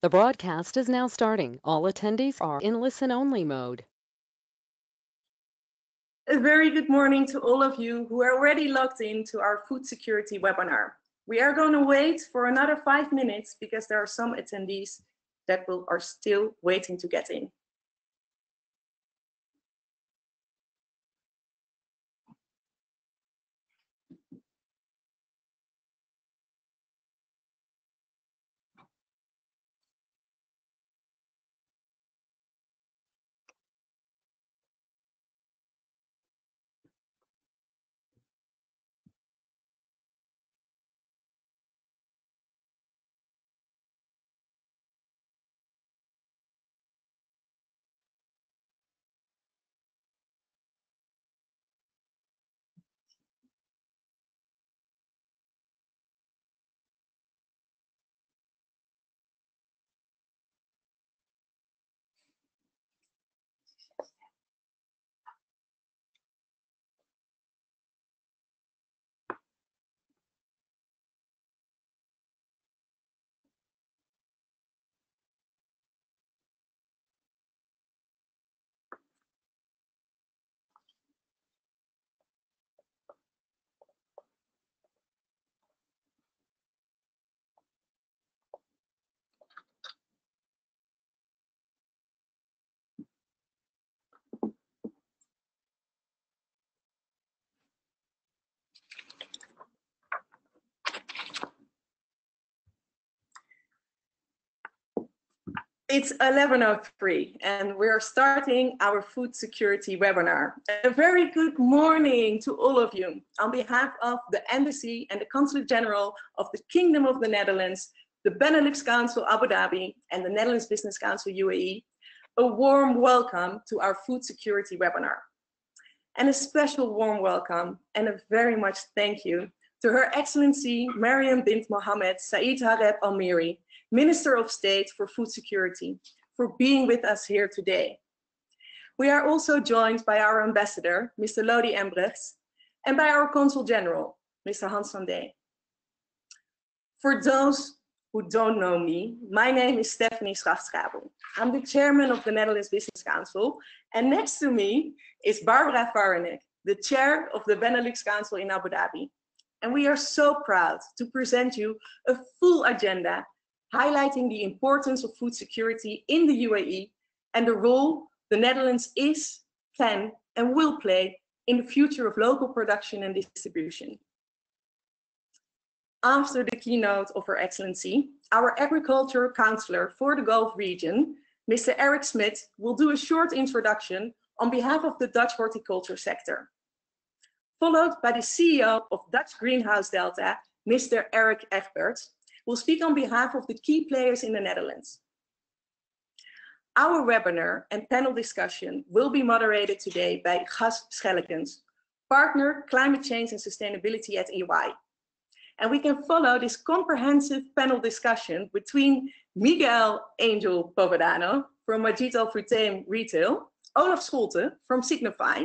The broadcast is now starting. All attendees are in listen-only mode. A very good morning to all of you who are already logged in to our food security webinar. We are going to wait for another five minutes because there are some attendees that will, are still waiting to get in. It's 11.03 and we're starting our food security webinar. A very good morning to all of you. On behalf of the Embassy and the Consulate General of the Kingdom of the Netherlands, the Benelux Council Abu Dhabi and the Netherlands Business Council UAE, a warm welcome to our food security webinar. And a special warm welcome and a very much thank you to Her Excellency Mariam bint Mohammed Saeed Hareb Almheiri, Minister of State for Food Security, for being with us here today. We are also joined by our ambassador, Mr. Lody Embrechts, and by our Consul General, Mr. Hans van Day. For those who don't know me, my name is Stefanie Schachtschabel. I'm the chairman of the Netherlands Business Council, and next to me is Barbara Varanek, the chair of the Benelux Council in Abu Dhabi. And we are so proud to present you a full agenda highlighting the importance of food security in the UAE and the role the Netherlands is, can, and will play in the future of local production and distribution. After the keynote of Her Excellency, our Agriculture Counselor for the Gulf region, Mr. Erik Smidt, will do a short introduction on behalf of the Dutch horticulture sector. Followed by the CEO of Dutch Greenhouse Delta, Mr. Erik Egbert, will speak on behalf of the key players in the Netherlands. Our webinar and panel discussion will be moderated today by Gus Schellekens, partner climate change and sustainability at EY. And we can follow this comprehensive panel discussion between Miguel Angel Povedano from Majid Al Futtaim Retail, Olav Scholte from Signify,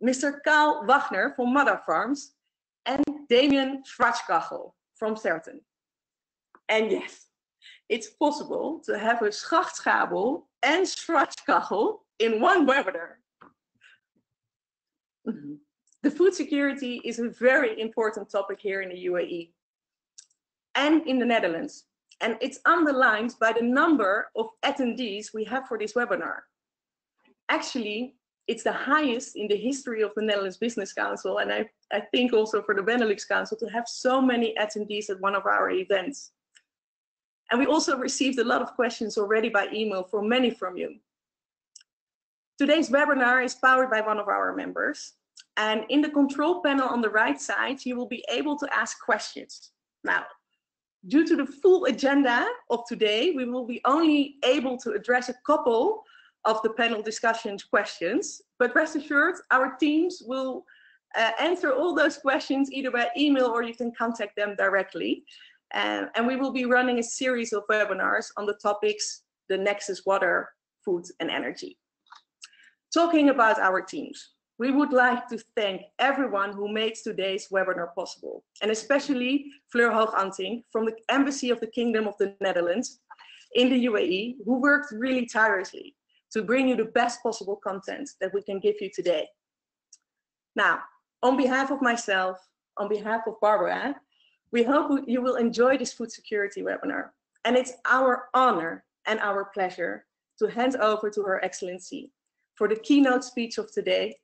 Mr. Karl Wagner from Madar Farms, and Damion Schwarzkachel from Certhon. And yes, it's possible to have a schachtschabel and schwarzkachel in one webinar. Mm-hmm. The food security is a very important topic here in the UAE and in the Netherlands. And it's underlined by the number of attendees we have for this webinar. Actually, it's the highest in the history of the Netherlands Business Council, and I, I think also for the Benelux Council to have so many attendees at one of our events. And we also received a lot of questions already by email from many from you. Today's webinar is powered by one of our members. And in the control panel on the right side, you will be able to ask questions. Now, due to the full agenda of today, we will be only able to address a couple of the panel discussions questions, but rest assured, our teams will uh, answer all those questions either by email or you can contact them directly. Um, and we will be running a series of webinars on the topics, the Nexus Water, Food and Energy. Talking about our teams, we would like to thank everyone who makes today's webinar possible, and especially Fleur Hooganting from the Embassy of the Kingdom of the Netherlands, in the UAE who worked really tirelessly to bring you the best possible content that we can give you today. Now, on behalf of myself, on behalf of Barbara, we hope you will enjoy this food security webinar. And it's our honor and our pleasure to hand over to Her Excellency for the keynote speech of today.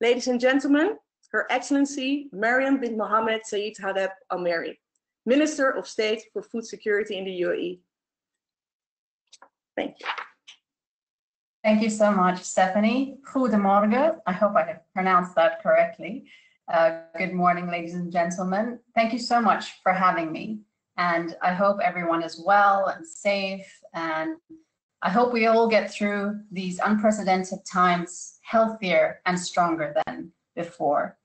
Ladies and gentlemen, Her Excellency Mariam bin Mohammed Saeed Hareb Al Meri, Minister of State for Food Security in the UAE. Thank you. Thank you so much, Stefanie. Goedemorgen. I hope I have pronounced that correctly. Uh, good morning, ladies and gentlemen. Thank you so much for having me. And I hope everyone is well and safe. And I hope we all get through these unprecedented times healthier and stronger than before.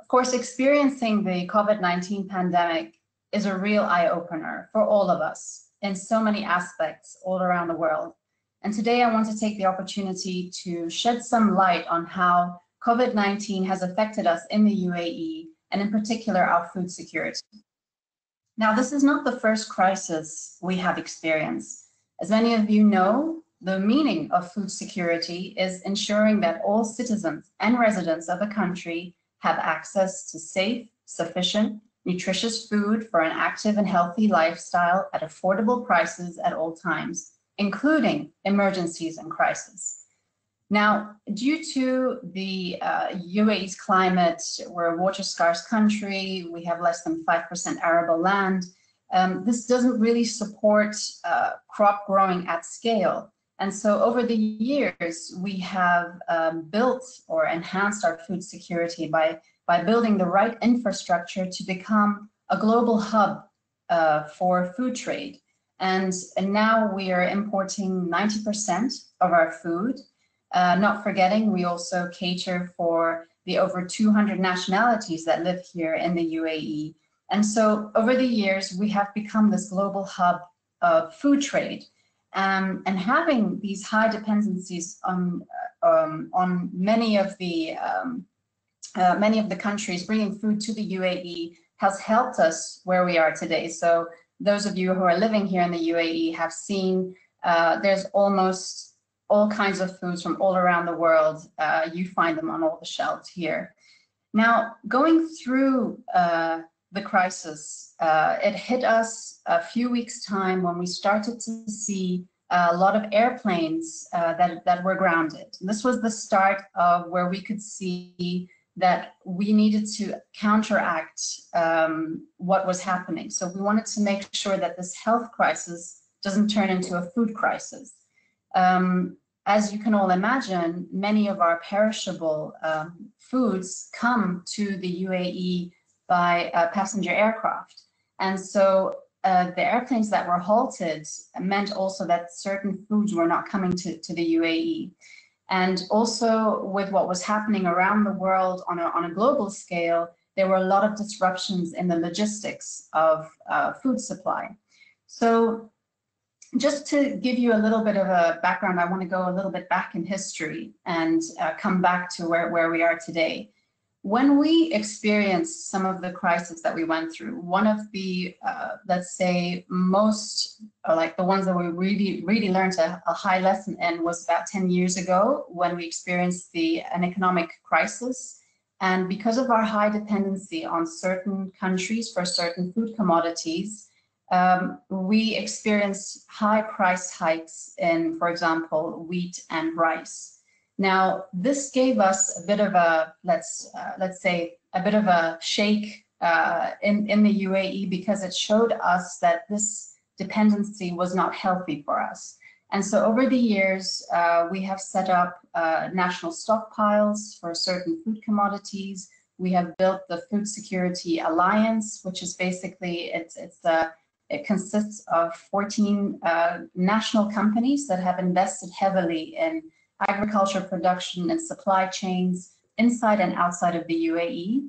Of course, experiencing the COVID-19 pandemic is a real eye-opener for all of us in so many aspects all around the world. And today I want to take the opportunity to shed some light on how COVID-19 has affected us in the UAE and in particular our food security. Now, this is not the first crisis we have experienced. As many of you know, the meaning of food security is ensuring that all citizens and residents of a country have access to safe, sufficient, nutritious food for an active and healthy lifestyle at affordable prices at all times, including emergencies and crises. Now, due to the uh, UAE's climate, we're a water scarce country, we have less than 5% arable land, um, this doesn't really support uh, crop growing at scale. And so over the years, we have um, built or enhanced our food security by by building the right infrastructure to become a global hub uh, for food trade. And, and now we are importing 90% of our food. Uh, not forgetting, we also cater for the over 200 nationalities that live here in the UAE. And so over the years, we have become this global hub of food trade. Um, and having these high dependencies on, um, on many of the um, uh, many of the countries bringing food to the UAE has helped us where we are today. So those of you who are living here in the UAE have seen uh, there's almost all kinds of foods from all around the world. Uh, you find them on all the shelves here. Now, going through uh, the crisis, uh, it hit us a few weeks time when we started to see a lot of airplanes uh, that, that were grounded. This was the start of where we could see that we needed to counteract um, what was happening. So we wanted to make sure that this health crisis doesn't turn into a food crisis. Um, as you can all imagine, many of our perishable um, foods come to the UAE by uh, passenger aircraft. And so uh, the airplanes that were halted meant also that certain foods were not coming to, to the UAE. And also with what was happening around the world on a, on a global scale, there were a lot of disruptions in the logistics of uh, food supply. So just to give you a little bit of a background, I want to go a little bit back in history and uh, come back to where, where we are today. When we experienced some of the crises that we went through, one of the, uh, let's say, most, like the ones that we really, really learned a, a, high lesson in was about 10 years ago when we experienced the, an economic crisis. And because of our high dependency on certain countries for certain food commodities, um, we experienced high price hikes in, for example, wheat and rice. Now, this gave us a bit of a, let's, uh, let's say, a bit of a shake uh, in, in the UAE because it showed us that this dependency was not healthy for us. And so over the years, uh, we have set up uh, national stockpiles for certain food commodities. We have built the Food Security Alliance, which is basically, it's, it's a, it consists of 14 uh, national companies that have invested heavily in agriculture production and supply chains inside and outside of the UAE.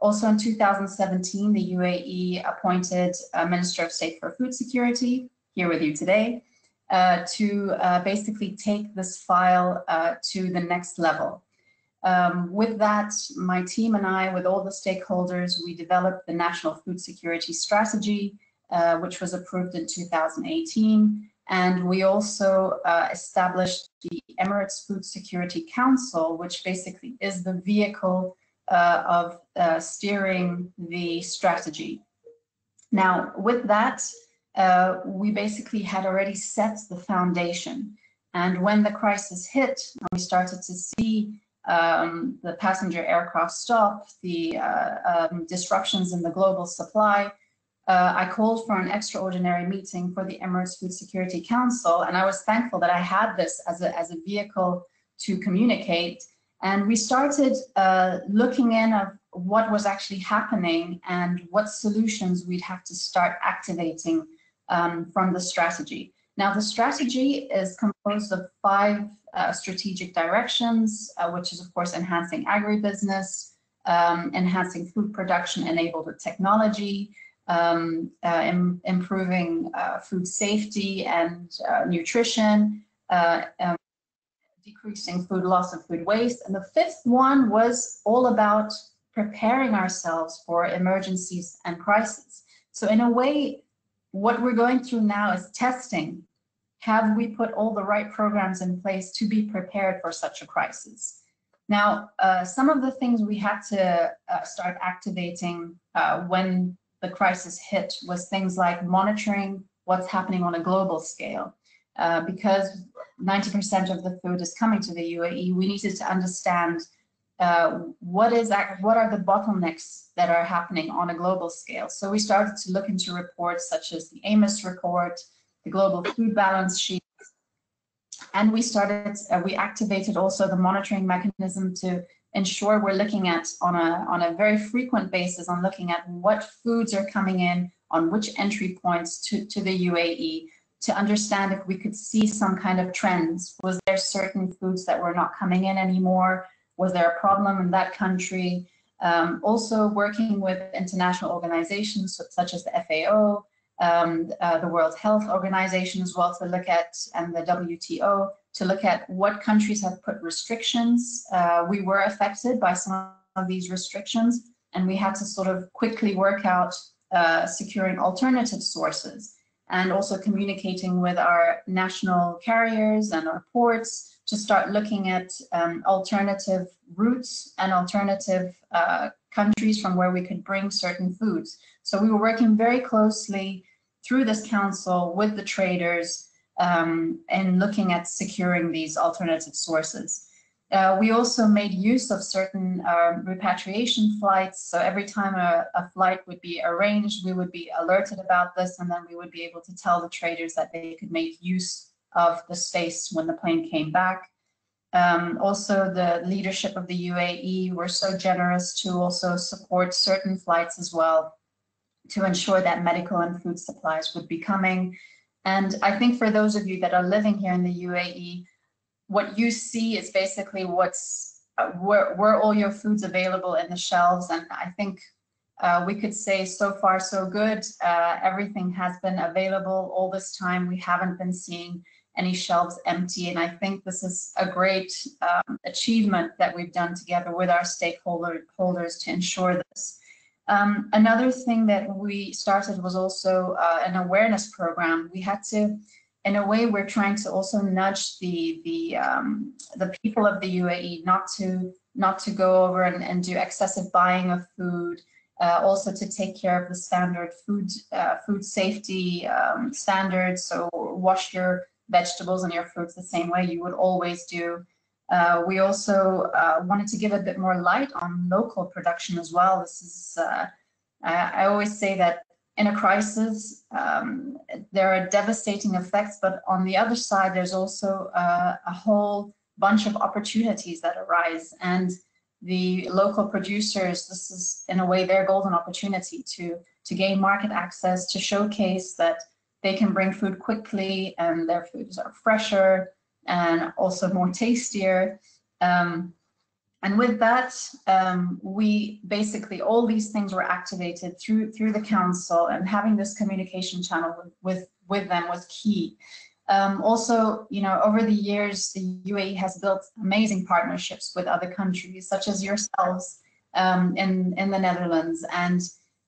Also in 2017, the UAE appointed a Minister of State for Food Security, here with you today, uh, to uh, basically take this file uh, to the next level. Um, with that, my team and I, with all the stakeholders, we developed the National Food Security Strategy, uh, which was approved in 2018. And we also uh, established the Emirates Food Security Council, which basically is the vehicle uh, of uh, steering the strategy. Now, with that, we basically had already set the foundation. And when the crisis hit, we started to see um, the passenger aircraft stop, the uh, um, disruptions in the global supply, uh, I called for an extraordinary meeting for the Emirates Food Security Council, and I was thankful that I had this as a, as a vehicle to communicate. And we started uh, looking in of what was actually happening and what solutions we'd have to start activating um, from the strategy. Now, the strategy is composed of five uh, strategic directions, uh, which is, of course, enhancing agribusiness, um, enhancing food production enabled with technology, um, uh, Im improving uh, food safety and uh, nutrition, uh, um, decreasing food loss and food waste. And the fifth one was all about preparing ourselves for emergencies and crises. So in a way, what we're going through now is testing. Have we put all the right programs in place to be prepared for such a crisis? Now, uh, some of the things we had to uh, start activating uh, when the crisis hit was things like monitoring what's happening on a global scale. Uh, because 90% of the food is coming to the UAE, we needed to understand uh, what is what are the bottlenecks that are happening on a global scale. So we started to look into reports such as the AMIS report, the Global Food Balance Sheet, and we started, uh, we activated also the monitoring mechanism to ensure we're looking at on a, on a very frequent basis on looking at what foods are coming in on which entry points to, to the UAE to understand if we could see some kind of trends. Was there certain foods that were not coming in anymore? Was there a problem in that country? Um, also working with international organizations such as the FAO, um, uh, the World Health Organization as well to look at, and the WTO, to look at what countries have put restrictions. Uh, we were affected by some of these restrictions, and we had to sort of quickly work out uh, securing alternative sources and also communicating with our national carriers and our ports to start looking at um, alternative routes and alternative uh, countries from where we could bring certain foods. So we were working very closely through this council with the traders um, and looking at securing these alternative sources. Uh, we also made use of certain uh, repatriation flights. So every time a, a, flight would be arranged, we would be alerted about this, and then we would be able to tell the traders that they could make use of the space when the plane came back. Um, also, the leadership of the UAE were so generous to also support certain flights as well to ensure that medical and food supplies would be coming. And I think for those of you that are living here in the UAE, what you see is basically what's uh, where, where all your food's available in the shelves. And I think uh, we could say so far so good. Uh, everything has been available all this time. We haven't been seeing any shelves empty. And I think this is a great um, achievement that we've done together with our stakeholders holders to ensure this. Um, another thing that we started was also uh, an awareness program. We had to, in a way, we're trying to also nudge the the um, the people of the UAE not to not to go over and, and do excessive buying of food. Uh, also to take care of the standard food uh, food safety um, standards. So wash your vegetables and your fruits the same way you would always do. Uh, we also uh, wanted to give a bit more light on local production as well. This is, uh, I, I, always say that in a crisis, um, there are devastating effects, but on the other side, there's also uh, a whole bunch of opportunities that arise. And the local producers, this is in a way their golden opportunity to, to gain market access, to showcase that they can bring food quickly and their foods are fresher, and also more tastier. Um, and with that, um, we basically, all these things were activated through through the council and having this communication channel with, with, with them was key. Um, also, you know, over the years, the UAE has built amazing partnerships with other countries, such as yourselves um, in, in the Netherlands. And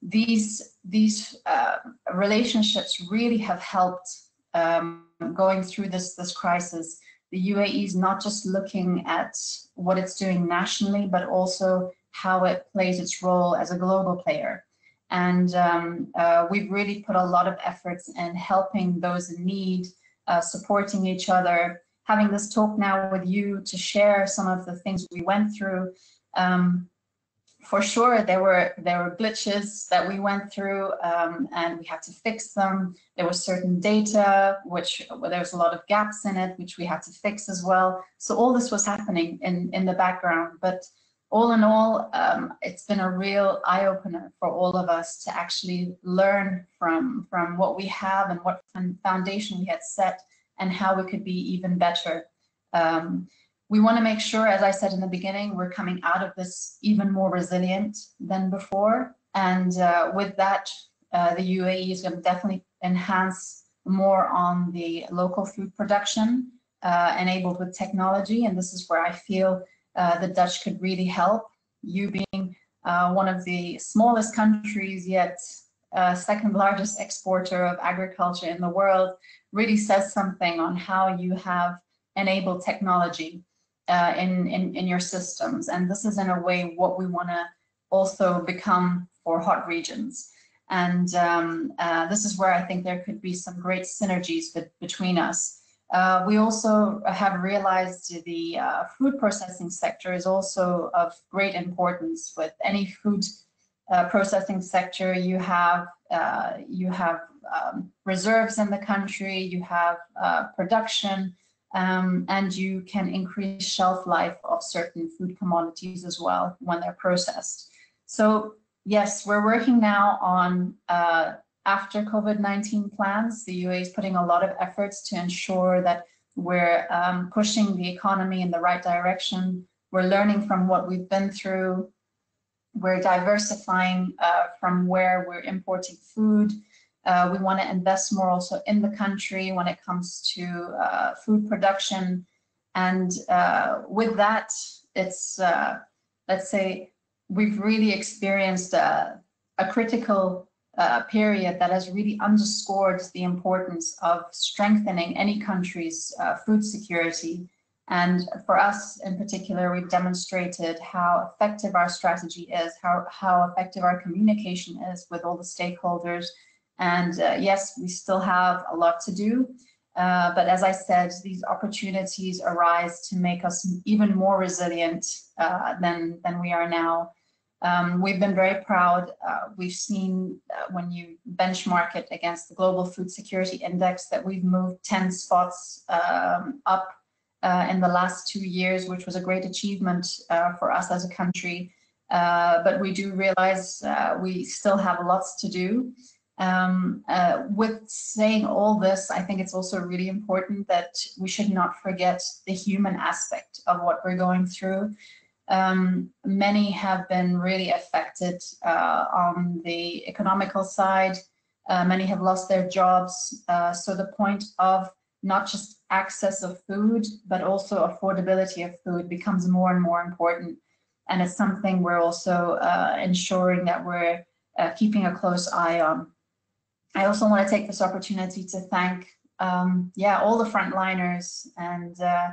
these, these uh, relationships really have helped um, going through this, this crisis, the UAE is not just looking at what it's doing nationally, but also how it plays its role as a global player. And um, uh, we've really put a lot of efforts in helping those in need, uh, supporting each other, having this talk now with you to share some of the things we went through. Um, for sure, there were there were glitches that we went through, um, and we had to fix them. There was certain data which well, there was a lot of gaps in it, which we had to fix as well. So all this was happening in in the background, but all in all, um, it's been a real eye opener for all of us to actually learn from from what we have and what foundation we had set and how we could be even better. Um, we want to make sure, as I said in the beginning, we're coming out of this even more resilient than before. And uh, with that, uh, the UAE is going to definitely enhance more on the local food production uh, enabled with technology. And this is where I feel uh, the Dutch could really help. You being uh, one of the smallest countries, yet uh, second largest exporter of agriculture in the world, really says something on how you have enabled technology uh, in, in, in your systems. And this is in a way what we want to also become for hot regions. And um, uh, this is where I think there could be some great synergies between us. Uh, we also have realized the uh, food processing sector is also of great importance. With any food uh, processing sector, you have uh, you have um, reserves in the country, you have production, um, and you can increase shelf life of certain food commodities as well when they're processed. So yes, we're working now on uh, after COVID-19 plans. The UAE is putting a lot of efforts to ensure that we're um, pushing the economy in the right direction. We're learning from what we've been through. We're diversifying uh, from where we're importing food. Uh, we want to invest more also in the country when it comes to uh, food production. And uh, with that, it's, uh, let's say, we've really experienced a, a critical uh, period that has really underscored the importance of strengthening any country's uh, food security. And for us in particular, we've demonstrated how effective our strategy is, how, how effective our communication is with all the stakeholders, and uh, yes, we still have a lot to do. Uh, but as I said, these opportunities arise to make us even more resilient uh, than, than we are now. Um, we've been very proud. Uh, we've seen uh, when you benchmark it against the Global Food Security Index that we've moved 10 spots um, up uh, in the last two years, which was a great achievement for us as a country. but we do realize we still have lots to do. Um, uh, with saying all this, I think it's also really important that we should not forget the human aspect of what we're going through. Um, many have been really affected uh, on the economical side. Uh, many have lost their jobs. Uh, so the point of not just access of food, but also affordability of food becomes more and more important. And it's something we're also uh, ensuring that we're uh, keeping a close eye on. I also want to take this opportunity to thank, um, yeah, all the frontliners and uh,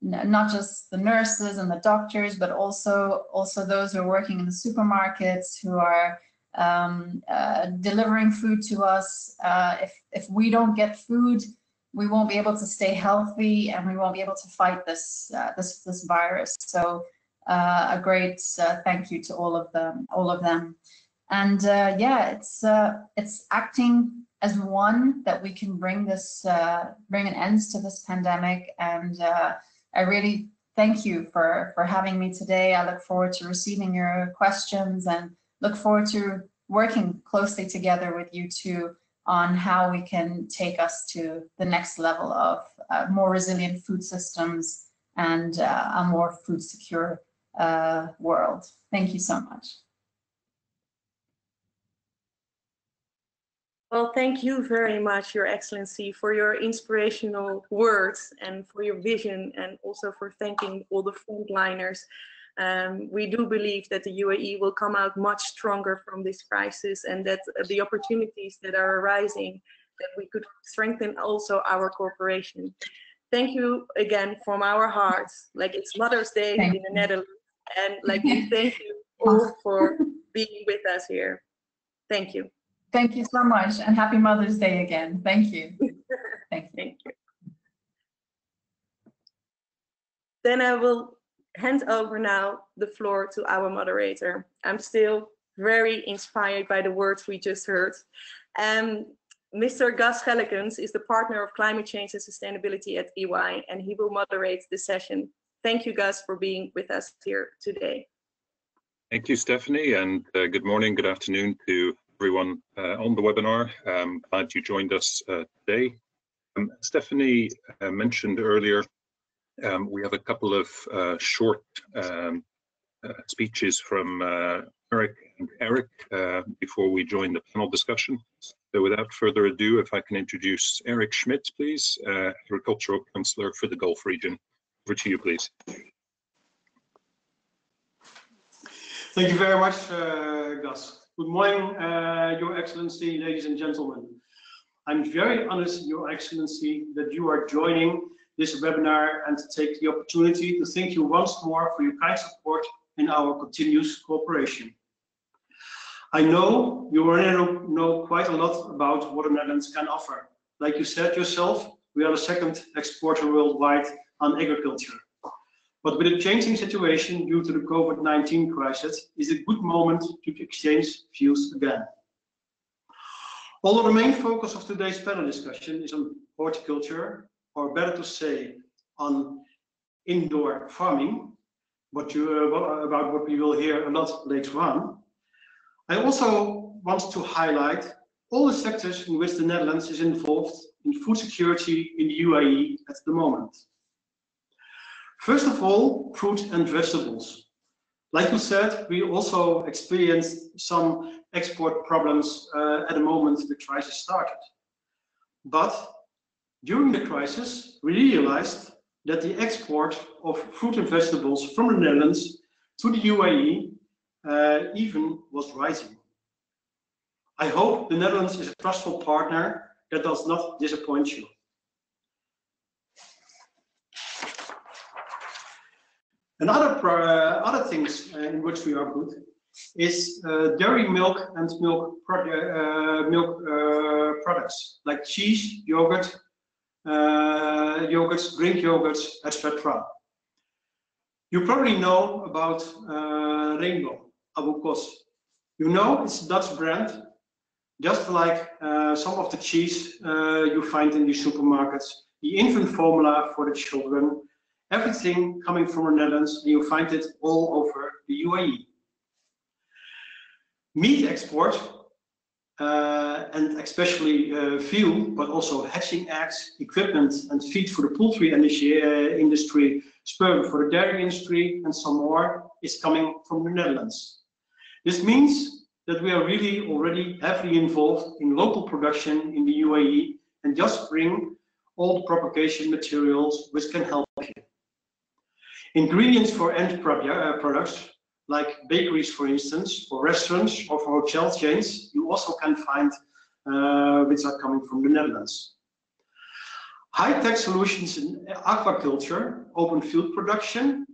not just the nurses and the doctors, but also also those who are working in the supermarkets, who are um, uh, delivering food to us. Uh, if if we don't get food, we won't be able to stay healthy, and we won't be able to fight this uh, this this virus. So uh, a great uh, thank you to all of them, all of them. And uh, yeah, it's uh, it's acting as one that we can bring this uh, bring an end to this pandemic. And uh, I really thank you for for having me today. I look forward to receiving your questions and look forward to working closely together with you two on how we can take us to the next level of uh, more resilient food systems and uh, a more food secure world. Thank you so much. Well, thank you very much, Your Excellency, for your inspirational words and for your vision and also for thanking all the frontliners. Um, we do believe that the UAE will come out much stronger from this crisis and that the opportunities that are arising that we could strengthen also our cooperation. Thank you again from our hearts. Like it's Mother's Day Thank in the Netherlands, and like we thank you all for being with us here. Thank you. Thank you so much and happy Mother's Day again. Thank you. Thank you. Thank you. Then I will hand over now the floor to our moderator. I'm still very inspired by the words we just heard. Um, Mr. Gus Schellekens is the partner of climate change and sustainability at EY, and he will moderate the session. Thank you, Gus, for being with us here today. Thank you, Stefanie, and uh, good morning, good afternoon to everyone uh, on the webinar. Um, glad you joined us uh, today. Um, Stefanie uh, mentioned earlier, um, we have a couple of uh, short um, uh, speeches from Eric and Eric before we join the panel discussion. So without further ado, if I can introduce Erik Smidt, please, Agricultural Councillor for the Gulf region. Over to you, please. Thank you very much, uh, Gus. Good morning, uh, Your Excellency, ladies and gentlemen. I'm very honored, Your Excellency, that you are joining this webinar and to take the opportunity to thank you once more for your kind support in our continuous cooperation. I know you already know quite a lot about what the Netherlands can offer. Like you said yourself, we are the second exporter worldwide on agriculture. But with a changing situation due to the COVID-19 crisis, is a good moment to exchange views again. Although the main focus of today's panel discussion is on horticulture, or better to say, on indoor farming, what you, uh, about what we will hear a lot later on, I also want to highlight all the sectors in which the Netherlands is involved in food security in the UAE at the moment. First of all, fruit and vegetables. Like you said, we also experienced some export problems uh, at the moment the crisis started. But during the crisis, we realized that the export of fruit and vegetables from the Netherlands to the UAE uh, even was rising. I hope the Netherlands is a trustful partner that does not disappoint you. And other, uh, other things uh, in which we are good is uh, dairy milk and milk, uh, milk uh, products like cheese, yogurt, uh, yogurts, Greek yogurts, etc. You probably know about Rainbow, Abu Kos. You know it's a Dutch brand, just like some of the cheese you find in the supermarkets, the infant formula for the children, everything coming from the Netherlands, and you'll find it all over the UAE. Meat export, uh, and especially uh, veal, but also hatching eggs, equipment and feed for the poultry uh, industry, sperm for the dairy industry, and some more is coming from the Netherlands. This means that we are really already heavily involved in local production in the UAE and just bring all the propagation materials which can help you. Ingredients for end uh, products, like bakeries, for instance, or restaurants or for hotel chains, you also can find uh, which are coming from the Netherlands. High-tech solutions in aquaculture, open field production,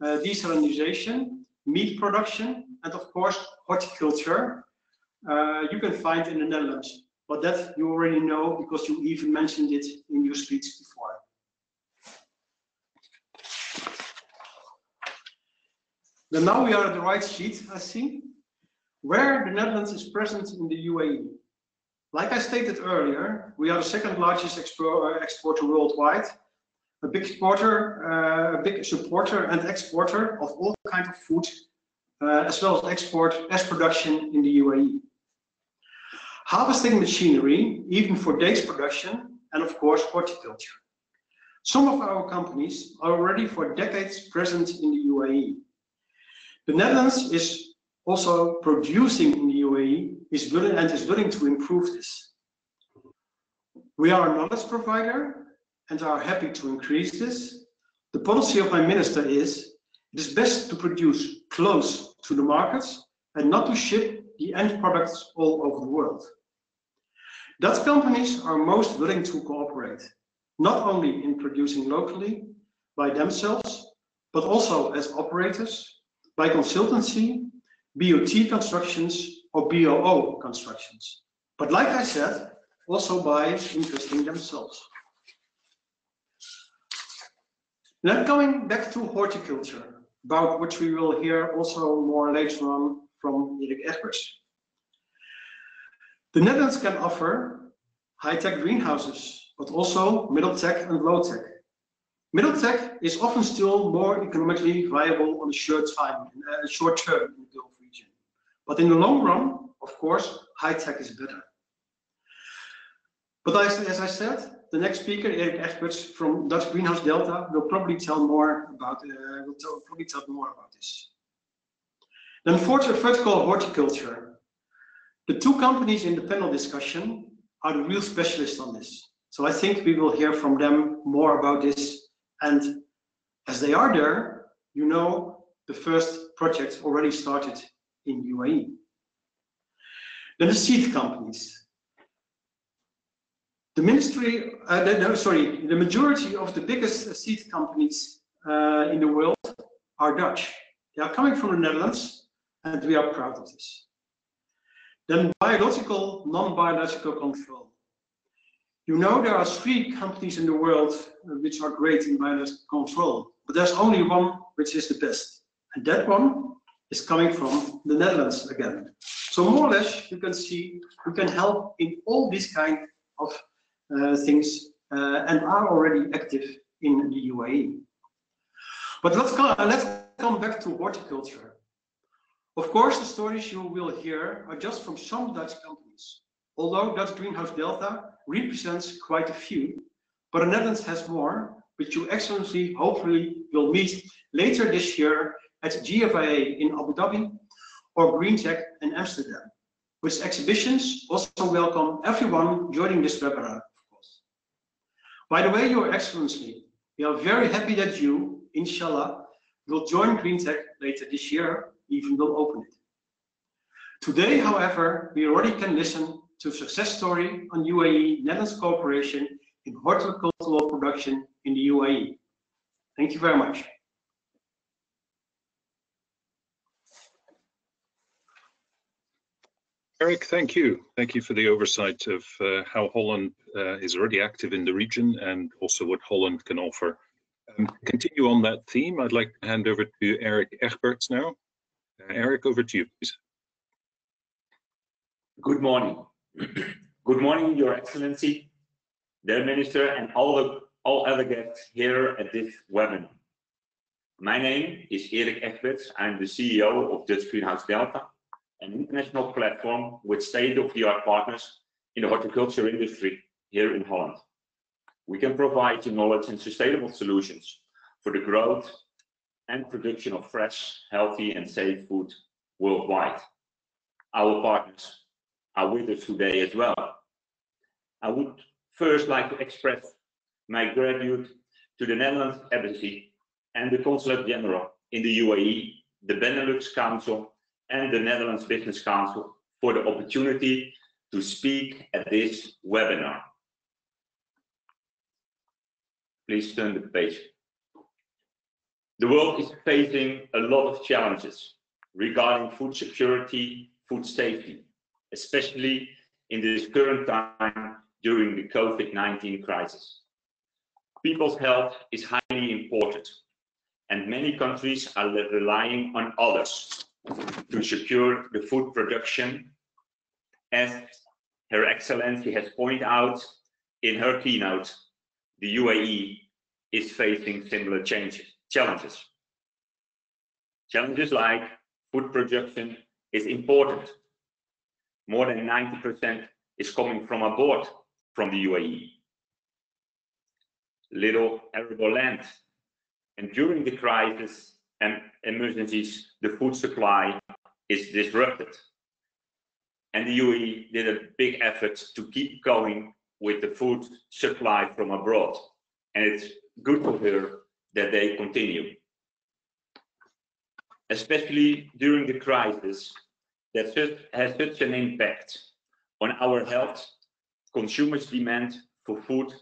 uh, desalinization, meat production, and of course, horticulture, uh, you can find in the Netherlands. But that you already know because you even mentioned it in your speech before. Then now we are at the right sheet, I see, where the Netherlands is present in the UAE. Like I stated earlier, we are the second largest uh, exporter worldwide, a big exporter, uh, a big supporter and exporter of all kinds of food, uh, as well as export as production in the UAE. Harvesting machinery, even for dates production, and of course horticulture. Some of our companies are already for decades present in the UAE. The Netherlands is also producing in the UAE is willing, and is willing to improve this. We are a knowledge provider and are happy to increase this. The policy of my minister is it is best to produce close to the markets and not to ship the end products all over the world. Dutch companies are most willing to cooperate, not only in producing locally by themselves, but also as operators, by consultancy, BOT constructions, or BOO constructions. But like I said, also by investing themselves. Then coming back to horticulture, about which we will hear also more later on from Erik Egberts. The Netherlands can offer high-tech greenhouses, but also middle tech and low tech. Middle tech is often still more economically viable on a short time, uh, short term in the Gulf region. But in the long run, of course, high tech is better. But as, as I said, the next speaker, Erik Egberts from Dutch Greenhouse Delta, will probably tell more about uh, will tell, probably tell more about this. Then for vertical horticulture, the two companies in the panel discussion are the real specialists on this. So I think we will hear from them more about this. And as they are there, you know the first projects already started in UAE. Then the seed companies. The ministry, uh, no, sorry, the majority of the biggest seed companies uh, in the world are Dutch. They are coming from the Netherlands, and we are proud of this. Then biological, non-biological control. You know there are three companies in the world uh, which are great in biological control, but there's only one which is the best. And that one is coming from the Netherlands again. So more or less, you can see we can help in all these kind of uh, things uh, and are already active in the UAE. But let's come, let's come back to horticulture. Of course, the stories you will hear are just from some Dutch companies, although Dutch Greenhouse Delta represents quite a few, but the Netherlands has more, which your excellency hopefully will meet later this year at GFIA in Abu Dhabi or GreenTech in Amsterdam, which exhibitions also welcome everyone joining this webinar, of course. By the way, Your Excellency, we are very happy that you, inshallah, will join GreenTech later this year, even will open it. Today, however, we already can listen to success story on UAE Netherlands cooperation in horticultural production in the UAE. Thank you very much. Eric, thank you. Thank you for the oversight of uh, how Holland uh, is already active in the region and also what Holland can offer. Um, continue on that theme, I'd like to hand over to Eric Egberts now. Uh, Eric, over to you, please. Good morning. Good morning, Your Excellency, the Minister, and all the all other guests here at this webinar. My name is Erik Egberts. I'm the CEO of Dutch Greenhouse Delta, an international platform with state-of-the-art partners in the horticulture industry here in Holland. We can provide you knowledge and sustainable solutions for the growth and production of fresh, healthy and safe food worldwide. Our partners are with us today as well. I would first like to express my gratitude to the Netherlands Embassy and the Consulate General in the UAE, the Benelux Council and the Netherlands Business Council for the opportunity to speak at this webinar. Please turn the page. The world is facing a lot of challenges regarding food security, food safety, especially in this current time during the COVID-19 crisis. People's health is highly important, and many countries are relying on others to secure the food production, as Her Excellency has pointed out in her keynote, the UAE is facing similar changes, challenges. Challenges like food production is important. More than 90% is coming from abroad from the UAE. Little arable land. And during the crisis, and emergencies, the food supply is disrupted. And the UAE did a big effort to keep going with the food supply from abroad. And it's good to hear that they continue. Especially during the crisis that has such an impact on our health, consumers' demand for food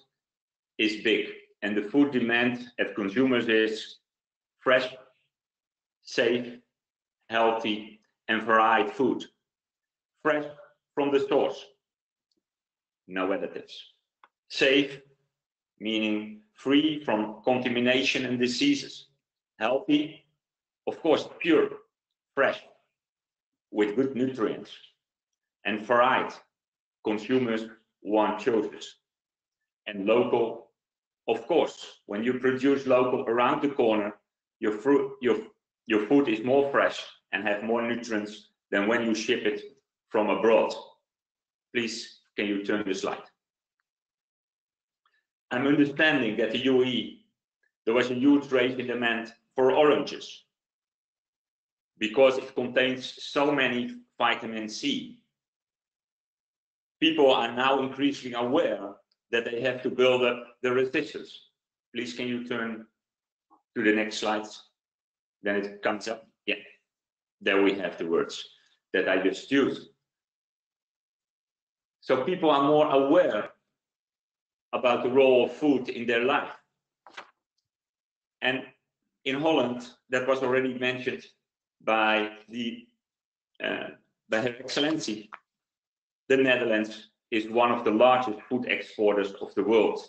is big, and the food demand at consumers is fresh, safe, healthy, and varied food. Fresh from the source, no additives. Safe, meaning free from contamination and diseases. Healthy, of course, pure, fresh, with good nutrients. And varied, consumers want choices. And local, of course, when you produce local around the corner, your fruit, your, your food is more fresh and have more nutrients than when you ship it from abroad. Please, can you turn the slide? I'm understanding that the UAE, there was a huge rise in demand for oranges because it contains so many vitamin C. People are now increasingly aware that they have to build up the resistance. Please, can you turn to the next slides? Then it comes up. Yeah, there we have the words that I just used. So people are more aware about the role of food in their life. And in Holland, that was already mentioned by the uh, by Her Excellency, the Netherlands is one of the largest food exporters of the world.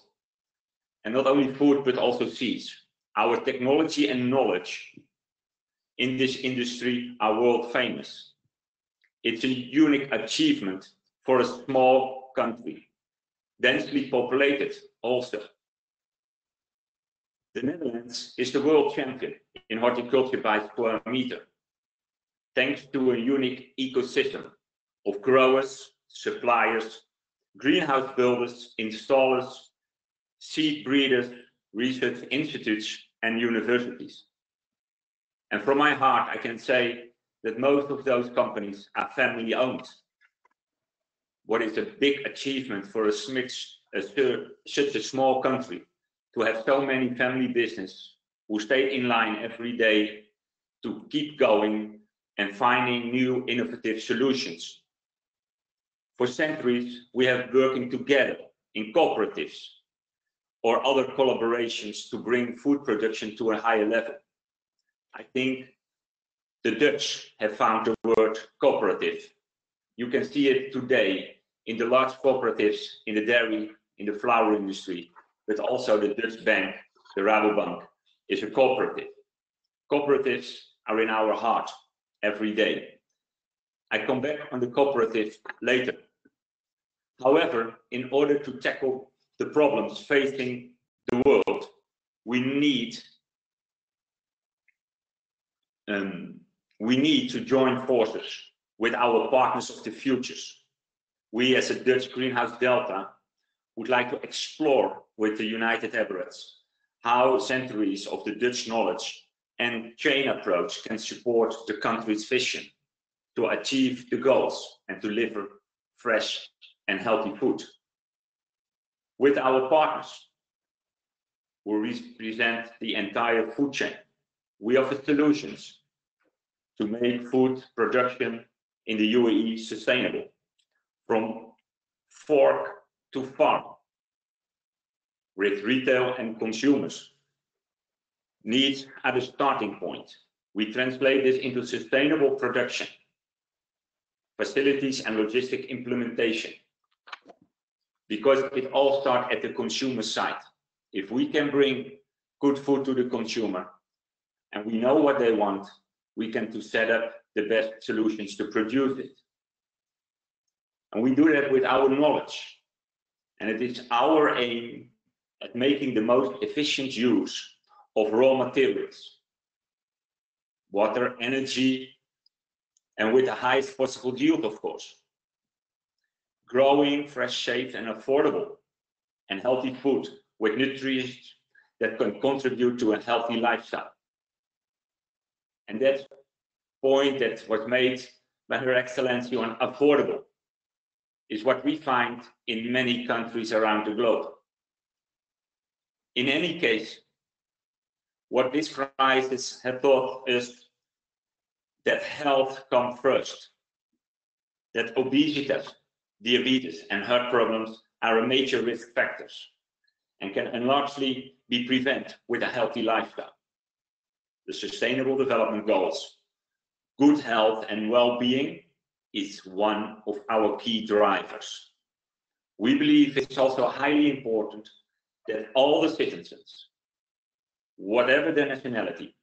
And not only food, but also seeds. Our technology and knowledge in this industry are world famous. It's a unique achievement for a small country, densely populated also. The Netherlands is the world champion in horticulture by square meter, thanks to a unique ecosystem of growers, suppliers, greenhouse builders, installers, seed breeders, research institutes, and universities. And from my heart, I can say that most of those companies are family owned what is a big achievement for a, such a small country to have so many family business who stay in line every day to keep going and finding new innovative solutions. For centuries, we have working together in cooperatives or other collaborations to bring food production to a higher level. I think the Dutch have found the word cooperative. You can see it today in the large cooperatives, in the dairy, in the flour industry, but also the Dutch bank, the Rabobank, is a cooperative. Cooperatives are in our heart every day. I come back on the cooperative later. However, in order to tackle the problems facing the world, we need um, we need to join forces with our partners of the futures we as a Dutch Greenhouse Delta would like to explore with the United Emirates how centuries of the Dutch knowledge and chain approach can support the country's vision to achieve the goals and deliver fresh and healthy food. With our partners, who represent the entire food chain, we offer solutions to make food production in the UAE sustainable from fork to farm with retail and consumers needs at a starting point. We translate this into sustainable production, facilities and logistic implementation, because it all starts at the consumer side. If we can bring good food to the consumer and we know what they want, we can to set up the best solutions to produce it. And we do that with our knowledge. And it is our aim at making the most efficient use of raw materials, water, energy, and with the highest possible yield, of course. Growing fresh, safe, and affordable and healthy food with nutrients that can contribute to a healthy lifestyle. And that point that was made by Her Excellency on affordable is what we find in many countries around the globe. In any case, what this crisis has taught is that health comes first, that obesity, diabetes, and heart problems are a major risk factors and can largely be prevented with a healthy lifestyle. The Sustainable Development Goals, good health and well-being is one of our key drivers. We believe it's also highly important that all the citizens, whatever their nationality,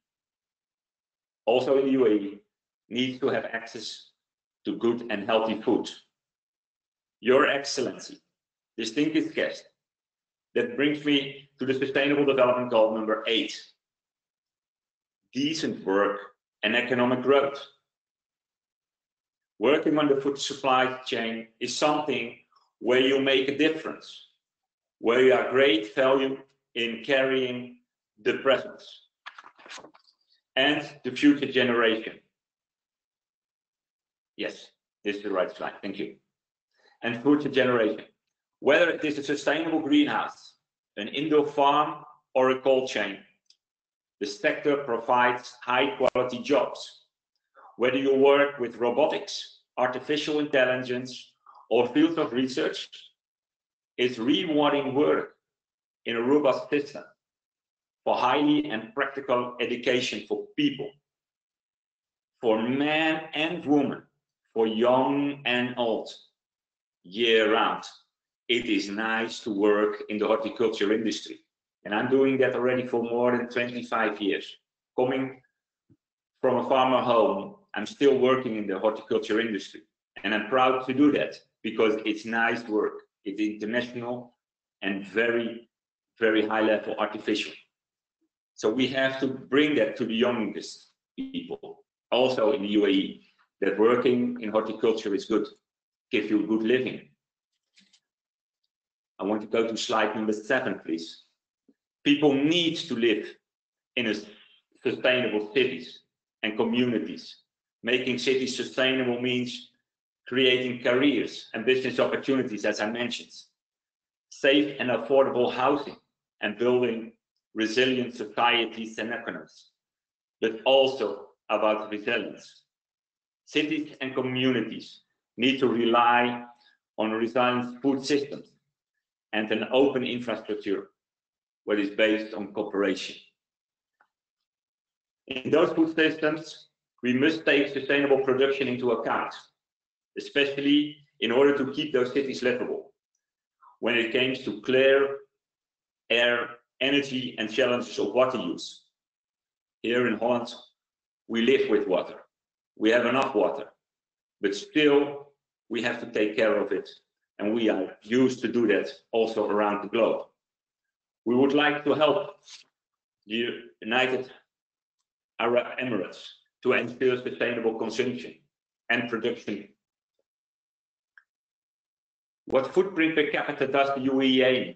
also in the UAE, needs to have access to good and healthy food. Your Excellency, distinguished guest, that brings me to the Sustainable Development Goal number eight, decent work and economic growth. Working on the food supply chain is something where you make a difference, where you are great value in carrying the present and the future generation. Yes, this is the right slide. Thank you. And future generation. Whether it is a sustainable greenhouse, an indoor farm, or a cold chain, the sector provides high quality jobs. Whether you work with robotics, artificial intelligence, or fields of research, it's rewarding work in a robust system for highly and practical education for people, for men and women, for young and old, year round. It is nice to work in the horticulture industry. And I'm doing that already for more than 25 years. Coming from a farmer home, I'm still working in the horticulture industry. And I'm proud to do that because it's nice work. It's international and very, very high level artificial. So we have to bring that to the youngest people, also in the UAE, that working in horticulture is good, give you a good living. I want to go to slide number seven, please. People need to live in sustainable cities and communities. Making cities sustainable means creating careers and business opportunities, as I mentioned, safe and affordable housing, and building resilient societies and economies, but also about resilience. Cities and communities need to rely on resilient food systems and an open infrastructure what is based on cooperation. In those food systems, we must take sustainable production into account, especially in order to keep those cities livable. When it comes to clear air, energy, and challenges of water use. Here in Holland, we live with water. We have enough water, but still we have to take care of it. And we are used to do that also around the globe. We would like to help the United Arab Emirates to ensure sustainable consumption and production. What footprint per capita does the UAE aim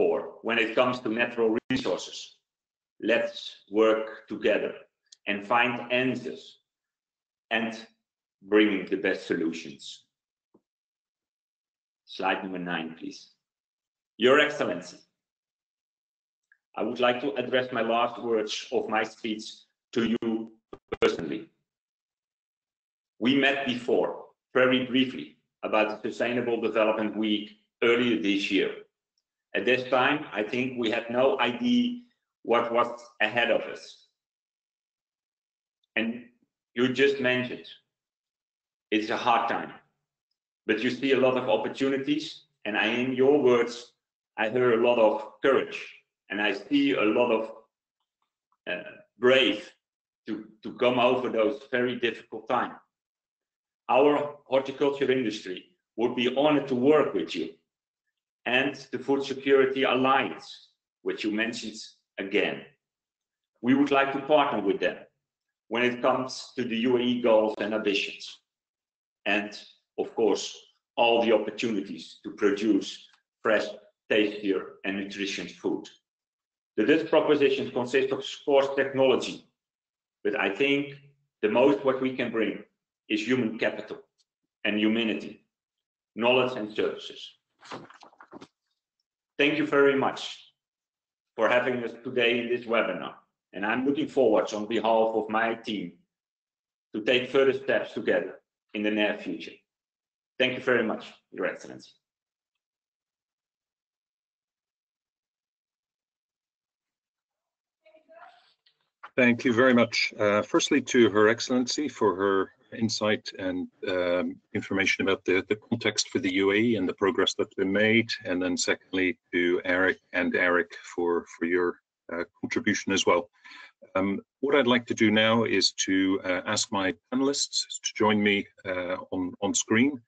for when it comes to natural resources? Let's work together and find answers and bring the best solutions. Slide number nine, please. Your Excellency, I would like to address my last words of my speech to you personally. We met before, very briefly, about the Sustainable Development Week earlier this year. At this time, I think we had no idea what was ahead of us. And you just mentioned it's a hard time, but you see a lot of opportunities. And I, in your words, I hear a lot of courage and I see a lot of uh, brave to, to come over those very difficult times. Our horticulture industry would be honored to work with you and the Food Security Alliance, which you mentioned again. We would like to partner with them when it comes to the UAE goals and ambitions. And of course, all the opportunities to produce fresh, tastier and nutritious food. The Dutch proposition consists of sports technology, but I think the most what we can bring is human capital and humanity, knowledge and services. Thank you very much for having us today in this webinar, and I'm looking forward on behalf of my team to take further steps together in the near future. Thank you very much, Your Excellency. Thank you very much, uh, firstly to Her Excellency for her insight and um, information about the, the context for the UAE and the progress that's been made. And then secondly, to Erik and Erik for, for your uh, contribution as well. Um, what I'd like to do now is to uh, ask my panelists to join me uh, on, on screen.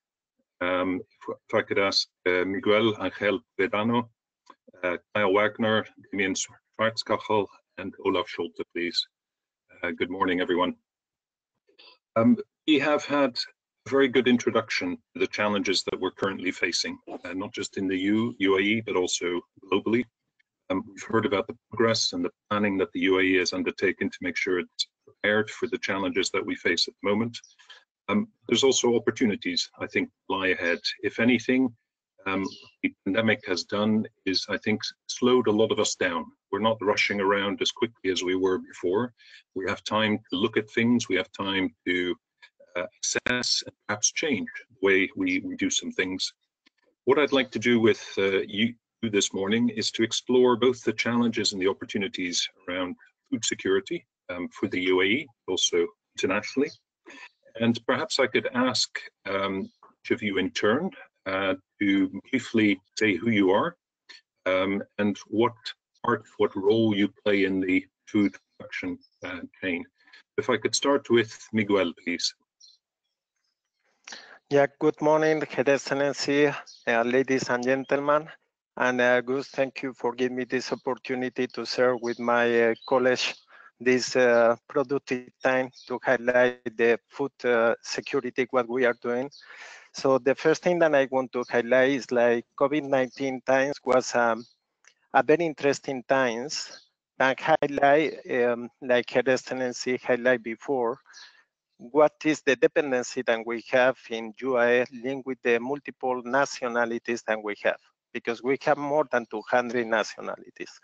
Um, if, if, I could ask uh, Miguel Angel Povedano, uh, Kyle Wagner, Damion Schwarzkachel, and Olav Scholte, please. Uh, good morning, everyone. Um, we have had a very good introduction to the challenges that we're currently facing, uh, not just in the U UAE, but also globally. Um, we've heard about the progress and the planning that the UAE has undertaken to make sure it's prepared for the challenges that we face at the moment. Um, there's also opportunities, I think, lie ahead. If anything, um, the pandemic has done is, I think, slowed a lot of us down. We're not rushing around as quickly as we were before. We have time to look at things. We have time to uh, assess and perhaps change the way we, we do some things. What I'd like to do with uh, you this morning is to explore both the challenges and the opportunities around food security um, for the UAE, also internationally. And perhaps I could ask um, each of you in turn uh, to briefly say who you are um, and what part, what role you play in the food production uh, chain. If I could start with Miguel, please. Yeah, good morning, Her Excellency, uh, ladies and gentlemen. And uh, Gus, thank you for giving me this opportunity to share with my uh, college this uh, productive time to highlight the food uh, security, what we are doing. So the first thing that I want to highlight is like COVID-19 times was um, a very interesting times and highlight, um, like Her Excellency highlight before, what is the dependency that we have in UAE linked with the multiple nationalities that we have, because we have more than 200 nationalities.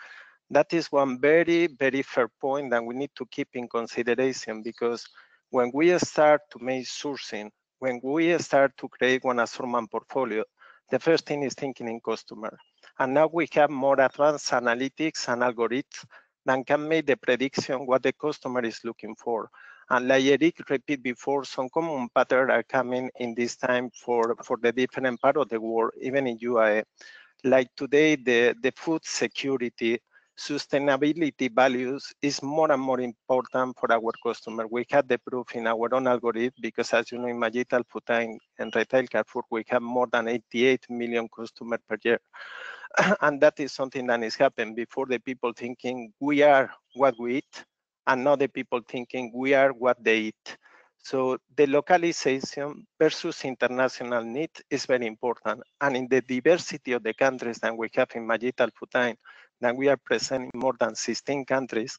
That is one very, very fair point that we need to keep in consideration because when we start to make sourcing when we start to create one assortment portfolio, the first thing is thinking in customer. And now we have more advanced analytics and algorithms that can make the prediction what the customer is looking for. And like Erik repeated before, some common patterns are coming in this time for, for the different part of the world, even in UAE. Like today, the, the food security sustainability values is more and more important for our customer. We have the proof in our own algorithm because as you know, in Majid Al Futtaim and Retail Carrefour, we have more than 88 million customers per year. and that is something that is happening before the people thinking we are what we eat and not the people thinking we are what they eat. So the localization versus international need is very important. And in the diversity of the countries that we have in Majid Al Futtaim, that we are present in more than 16 countries,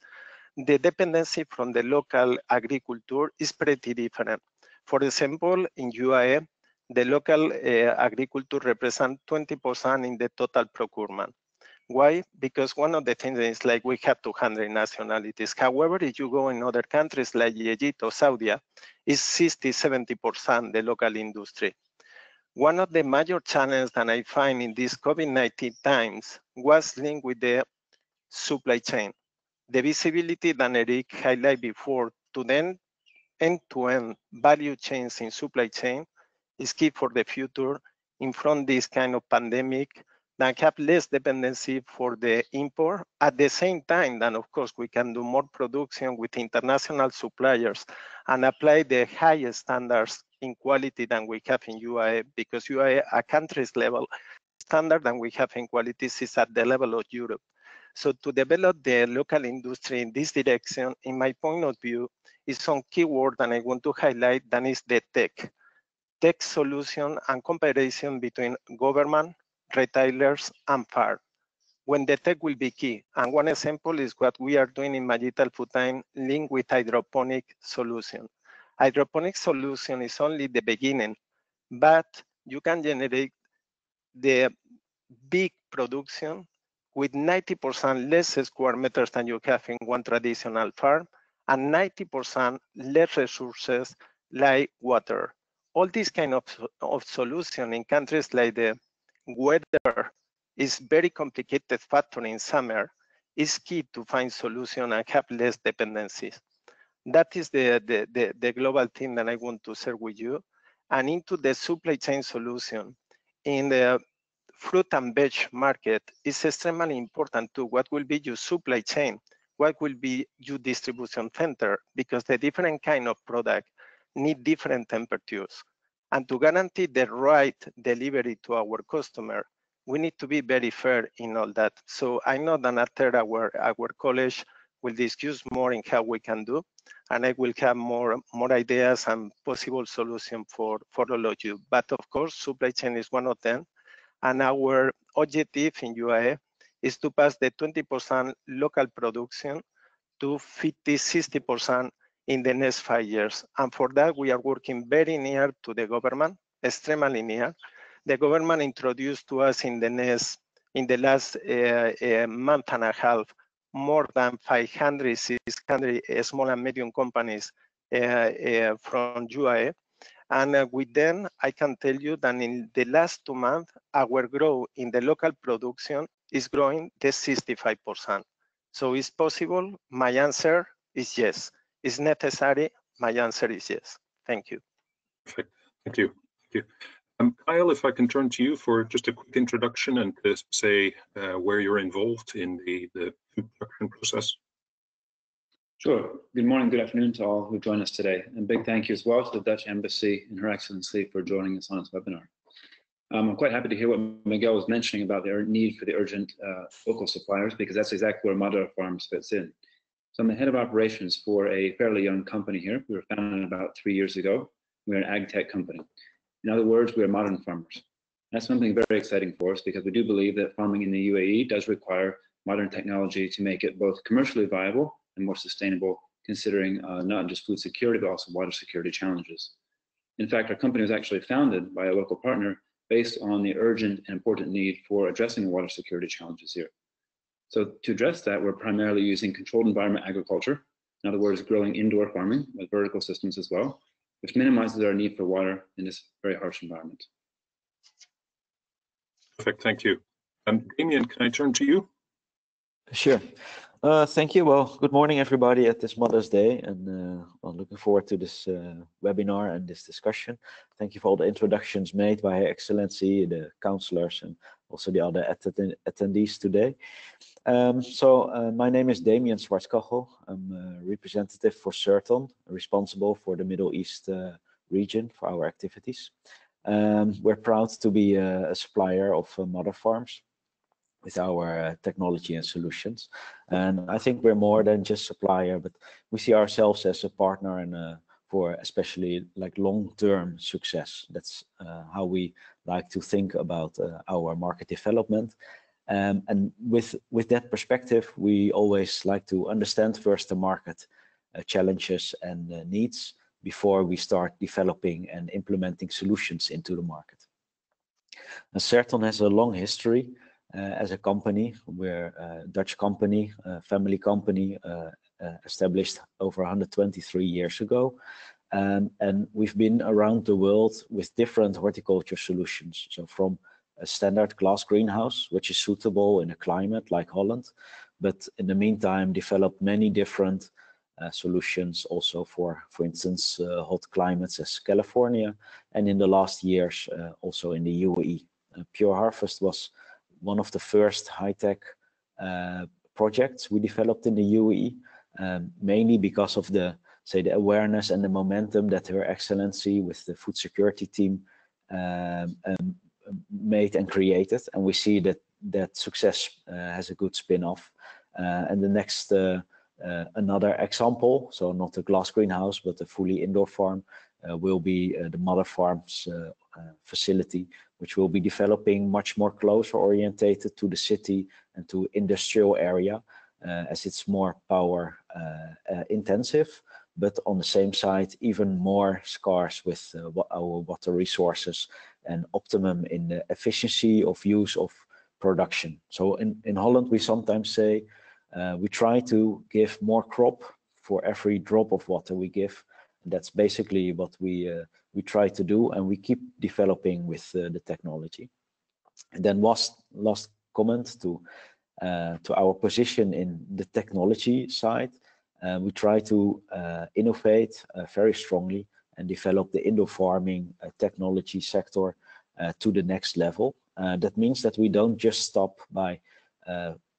the dependency from the local agriculture is pretty different. For example, in UAE, the local uh, agriculture represents 20% in the total procurement. Why? Because one of the things is like we have 200 nationalities. However, if you go in other countries like Egypt or Saudi, it's 60, 70% the local industry. One of the major challenges that I find in these COVID-19 times was linked with the supply chain. The visibility that Erik highlighted before to then end-to-end value chains in supply chain is key for the future in front of this kind of pandemic that have less dependency for the import. At the same time, then of course we can do more production with international suppliers and apply the highest standards in quality than we have in UAE because UAE, a country's level standard than we have in quality is at the level of Europe. So to develop the local industry in this direction, in my point of view, is some keyword that I want to highlight, that is the tech. Tech solution and comparison between government, retailers, and farm. When the tech will be key. And one example is what we are doing in Majid Al Futtaim linked with hydroponic solution hydroponic solution is only the beginning, but you can generate the big production with 90% less square meters than you have in one traditional farm and 90% less resources like water. All these kind of, of solution in countries like the weather is very complicated factor in summer is key to find solution and have less dependencies. That is the, the, the, the global theme that I want to share with you. And into the supply chain solution, in the fruit and veg market is extremely important to what will be your supply chain, what will be your distribution center, because the different kind of product need different temperatures. And to guarantee the right delivery to our customer, we need to be very fair in all that. So I know that after our, our college will discuss more in how we can do, and I will have more, more ideas and possible solution for, for all of you. But of course, supply chain is one of them. And our objective in UAE is to pass the 20% local production to 50, 60% in the next five years. And for that, we are working very near to the government, extremely near. The government introduced to us in the next, in the last uh, uh, month and a half, more than 500, 600 uh, small and medium companies uh, uh, from UAE. And uh, with them, I can tell you that in the last two months, our growth in the local production is growing the 65%. So is possible? My answer is yes. Is necessary? My answer is yes. Thank you. Perfect. Thank you. Thank you. Um, Kyle, if I can turn to you for just a quick introduction and to say uh, where you're involved in the, the food production process. Sure. Good morning, good afternoon to all who join us today. And big thank you as well to the Dutch Embassy and Her Excellency for joining us on this webinar. Um, I'm quite happy to hear what Miguel was mentioning about the need for the urgent uh, local suppliers, because that's exactly where Madar Farms fits in. So I'm the head of operations for a fairly young company here. We were founded about three years ago. We're an ag tech company. In other words, we are modern farmers. That's something very exciting for us because we do believe that farming in the UAE does require modern technology to make it both commercially viable and more sustainable, considering uh, not just food security, but also water security challenges. In fact, our company was actually founded by a local partner based on the urgent and important need for addressing water security challenges here. So to address that, we're primarily using controlled environment agriculture, in other words, growing indoor farming with vertical systems as well, which minimizes our need for water in this very harsh environment. Perfect, thank you. Um, Damion, can I turn to you? Sure. Uh, thank you. Well, good morning, everybody, at this Mother's Day, and uh, I'm looking forward to this uh, webinar and this discussion. Thank you for all the introductions made by Her Excellency, the counselors, and also the other att attendees today. Um, so, uh, my name is Damion Schwarzkachel. I'm a representative for Certhon, responsible for the Middle East uh, region for our activities. Um, we're proud to be a, a supplier of uh, Madar Farms with our uh, technology and solutions. And I think we're more than just supplier, but we see ourselves as a partner and uh, for especially like long-term success. That's uh, how we like to think about uh, our market development. Um, and with with that perspective, we always like to understand first the market uh, challenges and uh, needs before we start developing and implementing solutions into the market. And Certhon has a long history as a company. We're a Dutch company, a family company, uh, uh, established over 123 years ago. Um, and we've been around the world with different horticulture solutions. So from a standard glass greenhouse, which is suitable in a climate like Holland, but in the meantime, developed many different uh, solutions also for, for instance, uh, hot climates as California, and in the last years, uh, also in the UAE. Pure Harvest was one of the first high-tech uh, projects we developed in the UAE, um, mainly because of the, say, the awareness and the momentum that Her Excellency with the food security team um, um, made and created. And we see that that success uh, has a good spin-off. Uh, and the next, uh, uh, another example, so not a glass greenhouse, but a fully indoor farm, will be the Madar Farms facility, which will be developing much more closer orientated to the city and to industrial area uh, as it's more power uh, uh, intensive but on the same side even more scarce with uh, our water resources and optimum in the efficiency of use of production. So in in holland we sometimes say uh, we try to give more crop for every drop of water we give that's basically what we uh, we try to do and we keep developing with uh, the technology. And then last, last comment to uh, to our position in the technology side, uh, we try to uh, innovate uh, very strongly and develop the indoor farming technology sector to the next level. that means that we don't just stop by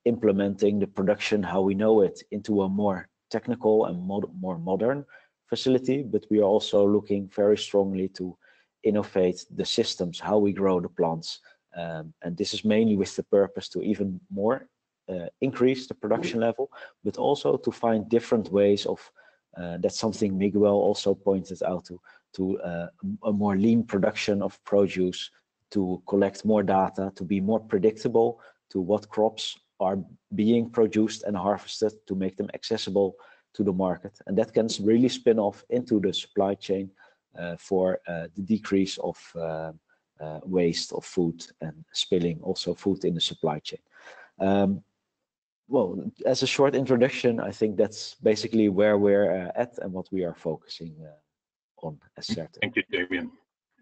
implementing the production how we know it into a more technical and mod more modern facility, but we are also looking very strongly to innovate the systems, how we grow the plants. Um, and this is mainly with the purpose to even more uh, increase the production level, but also to find different ways of, uh, that's something Miguel also pointed out to, to uh, a more lean production of produce, to collect more data, to be more predictable to what crops are being produced and harvested to make them accessible to the market. And that can really spin off into the supply chain uh, for uh, the decrease of uh, uh waste of food and spilling also food in the supply chain. Um, well, as a short introduction, I think that's basically where we're uh, at and what we are focusing uh, on as Certhon. Thank you, Damion.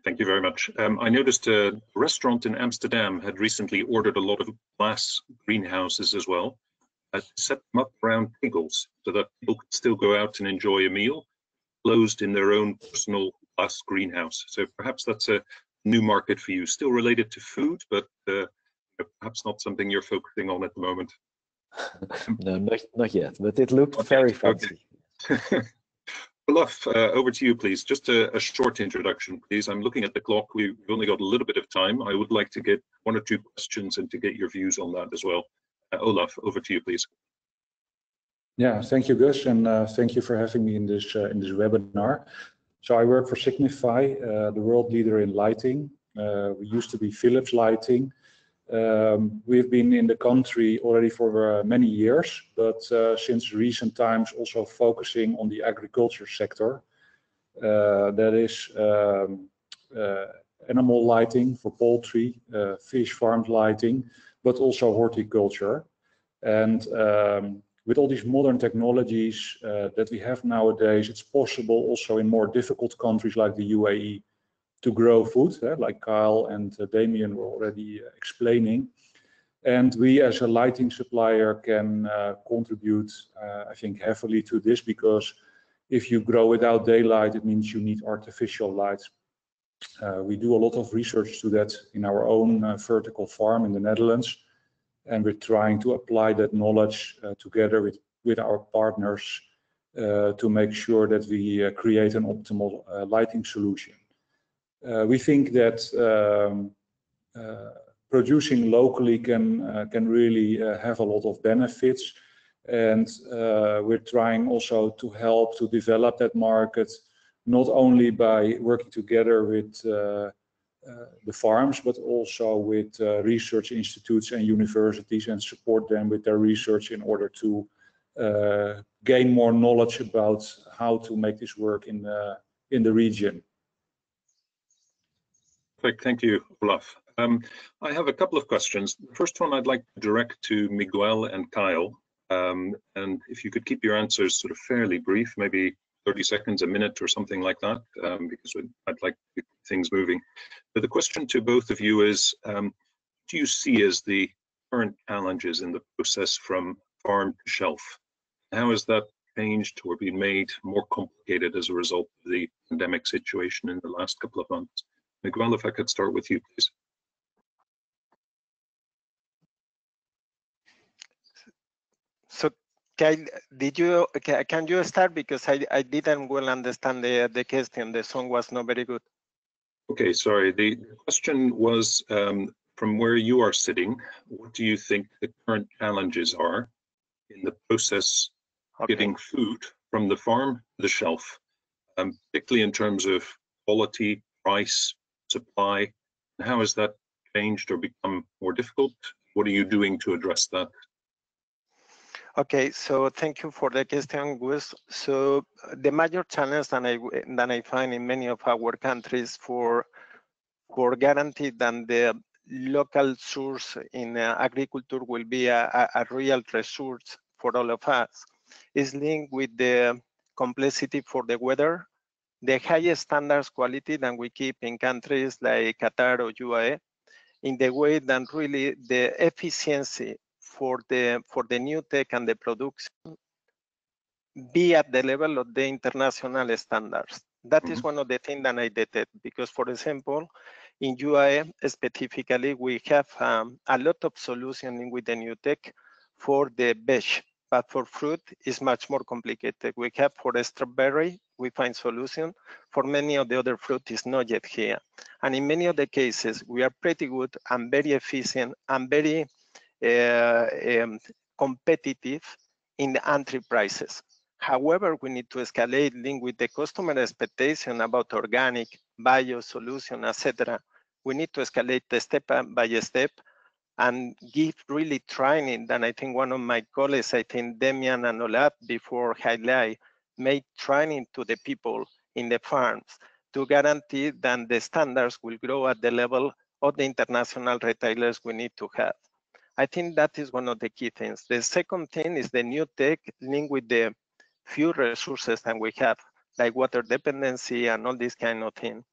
Thank you very much. Um, I noticed a restaurant in Amsterdam had recently ordered a lot of glass greenhouses as well. I set them up around tables so that people could still go out and enjoy a meal closed in their own personal glass greenhouse. So perhaps that's a new market for you, still related to food, but uh, perhaps not something you're focusing on at the moment. no, not, not yet, but it looked okay, very fancy. Okay. Olav, uh, over to you, please. Just a, a, short introduction, please. I'm looking at the clock. We've only got a little bit of time. I would like to get one or two questions and to get your views on that as well. Uh, Olav, over to you, please. Yeah, thank you, Gus, and uh, thank you for having me in this uh, in this webinar. So I work for Signify, the world leader in lighting. We used to be Philips Lighting. Um, we've been in the country already for many years, but since recent times also focusing on the agriculture sector. That is um, animal lighting for poultry, fish farmed lighting, but also horticulture. And um, with all these modern technologies uh, that we have nowadays, it's possible also in more difficult countries like the UAE to grow food, eh, like Kyle and uh, Damion were already uh, explaining. And we as a lighting supplier can uh, contribute, uh, I think, heavily to this because if you grow without daylight, it means you need artificial light. Uh, we do a lot of research to that in our own uh, vertical farm in the Netherlands. And we're trying to apply that knowledge together with, with our partners to make sure that we create an optimal lighting solution. Uh, we think that um, uh, producing locally can uh, can really have a lot of benefits, and we're trying also to help to develop that market, not only by working together with uh, the farms, but also with uh, research institutes and universities and support them with their research in order to uh, gain more knowledge about how to make this work in the, in the region. Perfect. Thank you, Olav. Um, I have a couple of questions. The first one I'd like to direct to Miguel and Kyle. Um, and if you could keep your answers sort of fairly brief, maybe 30 seconds, a minute or something like that, um, because I'd like things moving. But the question to both of you is, um, do you see as the current challenges in the process from farm to shelf? How has that changed or been made more complicated as a result of the pandemic situation in the last couple of months? Miguel, if I could start with you, please. So, Kyle, did you can you start because I, I didn't well understand the the question. The song was not very good. Okay, sorry. The question was um, from where you are sitting. What do you think the current challenges are in the process okay. getting food from the farm to the shelf, um, particularly in terms of quality, price, supply? How has that changed or become more difficult? What are you doing to address that? Okay, so thank you for the question, Gus. So the major challenge that I that I find in many of our countries for for guarantee that the local source in uh, agriculture will be a, a, a, real resource for all of us is linked with the complexity for the weather the highest standards quality that we keep in countries like Qatar or UAE in the way that really the efficiency for the for the new tech and the production be at the level of the international standards. That mm -hmm. is mm-hmm. one of the things that I did because, for example, in UAE specifically, we have um, a lot of solutioning with the new tech for the veg, but for fruit is much more complicated. We have for strawberry, we find solution. For many of the other fruit is not yet here. And in many of the cases, we are pretty good and very efficient and very um, competitive in the entry prices. However, we need to escalate link with the customer expectation about organic, bio solution, etc. We need to escalate the step by step and give really training. And I think one of my colleagues, I think Damion and Olav before highlight, made training to the people in the farms to guarantee that the standards will grow at the level of the international retailers we need to have. I think that is one of the key things. The second thing is the new tech linked with the few resources that we have, like water dependency and all this kind of thing.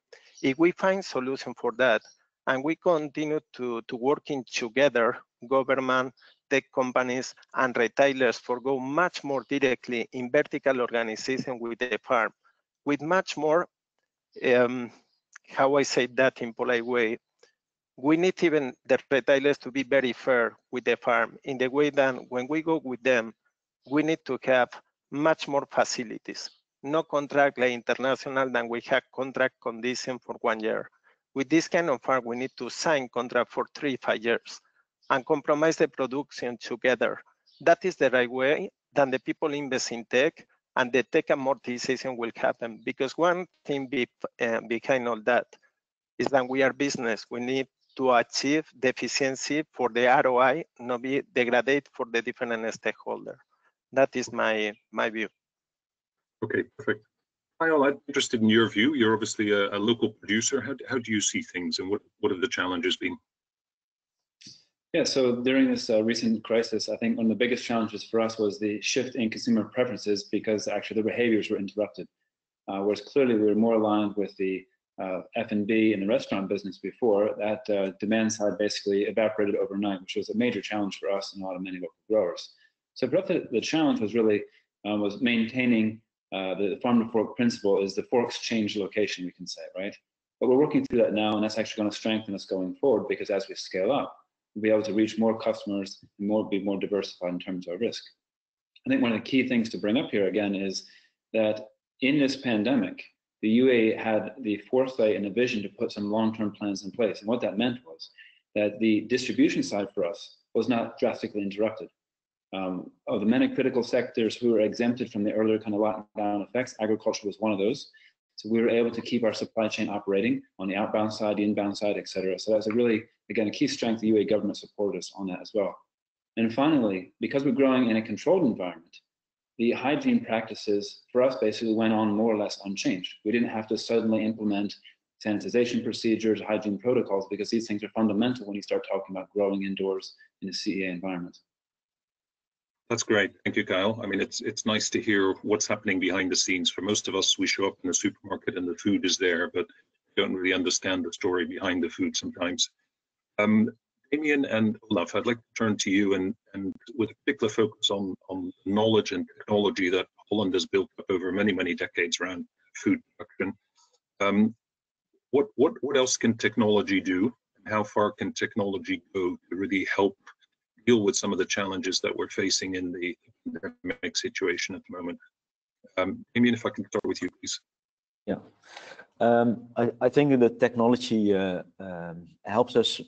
If we find solution for that, and we continue to, to working together, government, tech companies, and retailers for go much more directly in vertical organization with the farm, with much more, um, how I say that in polite way, we need even the retailers to be very fair with the farm in the way that when we go with them, we need to have much more facilities. No contract like international than we have contract condition for one year. With this kind of farm, we need to sign contract for three, five years and compromise the production together. That is the right way. Then the people invest in tech and the tech amortization will happen. Because one thing be, uh, behind all that is that we are business. We need to achieve the efficiency for the ROI, not be degraded for the different stakeholder. That is my my view. Okay, perfect. Kyle, I'm interested in your view. You're obviously a, a, local producer. How, how do you see things and what, what have the challenges been? Yeah, so during this uh, recent crisis, I think one of the biggest challenges for us was the shift in consumer preferences because actually the behaviors were interrupted. Uh, whereas clearly we were more aligned with the uh, F&B in the restaurant business before, that uh, demand side basically evaporated overnight, which was a major challenge for us and a lot of many local growers. So the, the challenge was really uh, was maintaining uh, the farm to fork principle is the forks change location, we can say, right? But we're working through that now, and that's actually going to strengthen us going forward because as we scale up, we'll be able to reach more customers and more be more diversified in terms of our risk. I think one of the key things to bring up here again is that in this pandemic, the UA had the foresight and the vision to put some long-term plans in place. And what that meant was that the distribution side for us was not drastically interrupted um, of the many critical sectors who were exempted from the earlier kind of lockdown effects, agriculture was one of those. So we were able to keep our supply chain operating on the outbound side, the inbound side, et cetera. So that's a really, again, a key strength. The UAE government supported us on that as well. And finally, because we're growing in a controlled environment, the hygiene practices for us basically went on more or less unchanged. We didn't have to suddenly implement sanitization procedures, hygiene protocols, because these things are fundamental when you start talking about growing indoors in a CEA environment. That's great. Thank you, Kyle. I mean, it's it's nice to hear what's happening behind the scenes. For most of us, we show up in the supermarket and the food is there, but don't really understand the story behind the food sometimes. Um, Damion and Olav, I'd like to turn to you and, and with a particular focus on, on knowledge and technology that Holland has built up over many, many decades around food production. Um, what, what, what else can technology do? And how far can technology go to really help deal with some of the challenges that we're facing in the pandemic situation at the moment. Um, Damion, if I can start with you, please. Yeah, um, I, I, think the technology uh, um, helps us,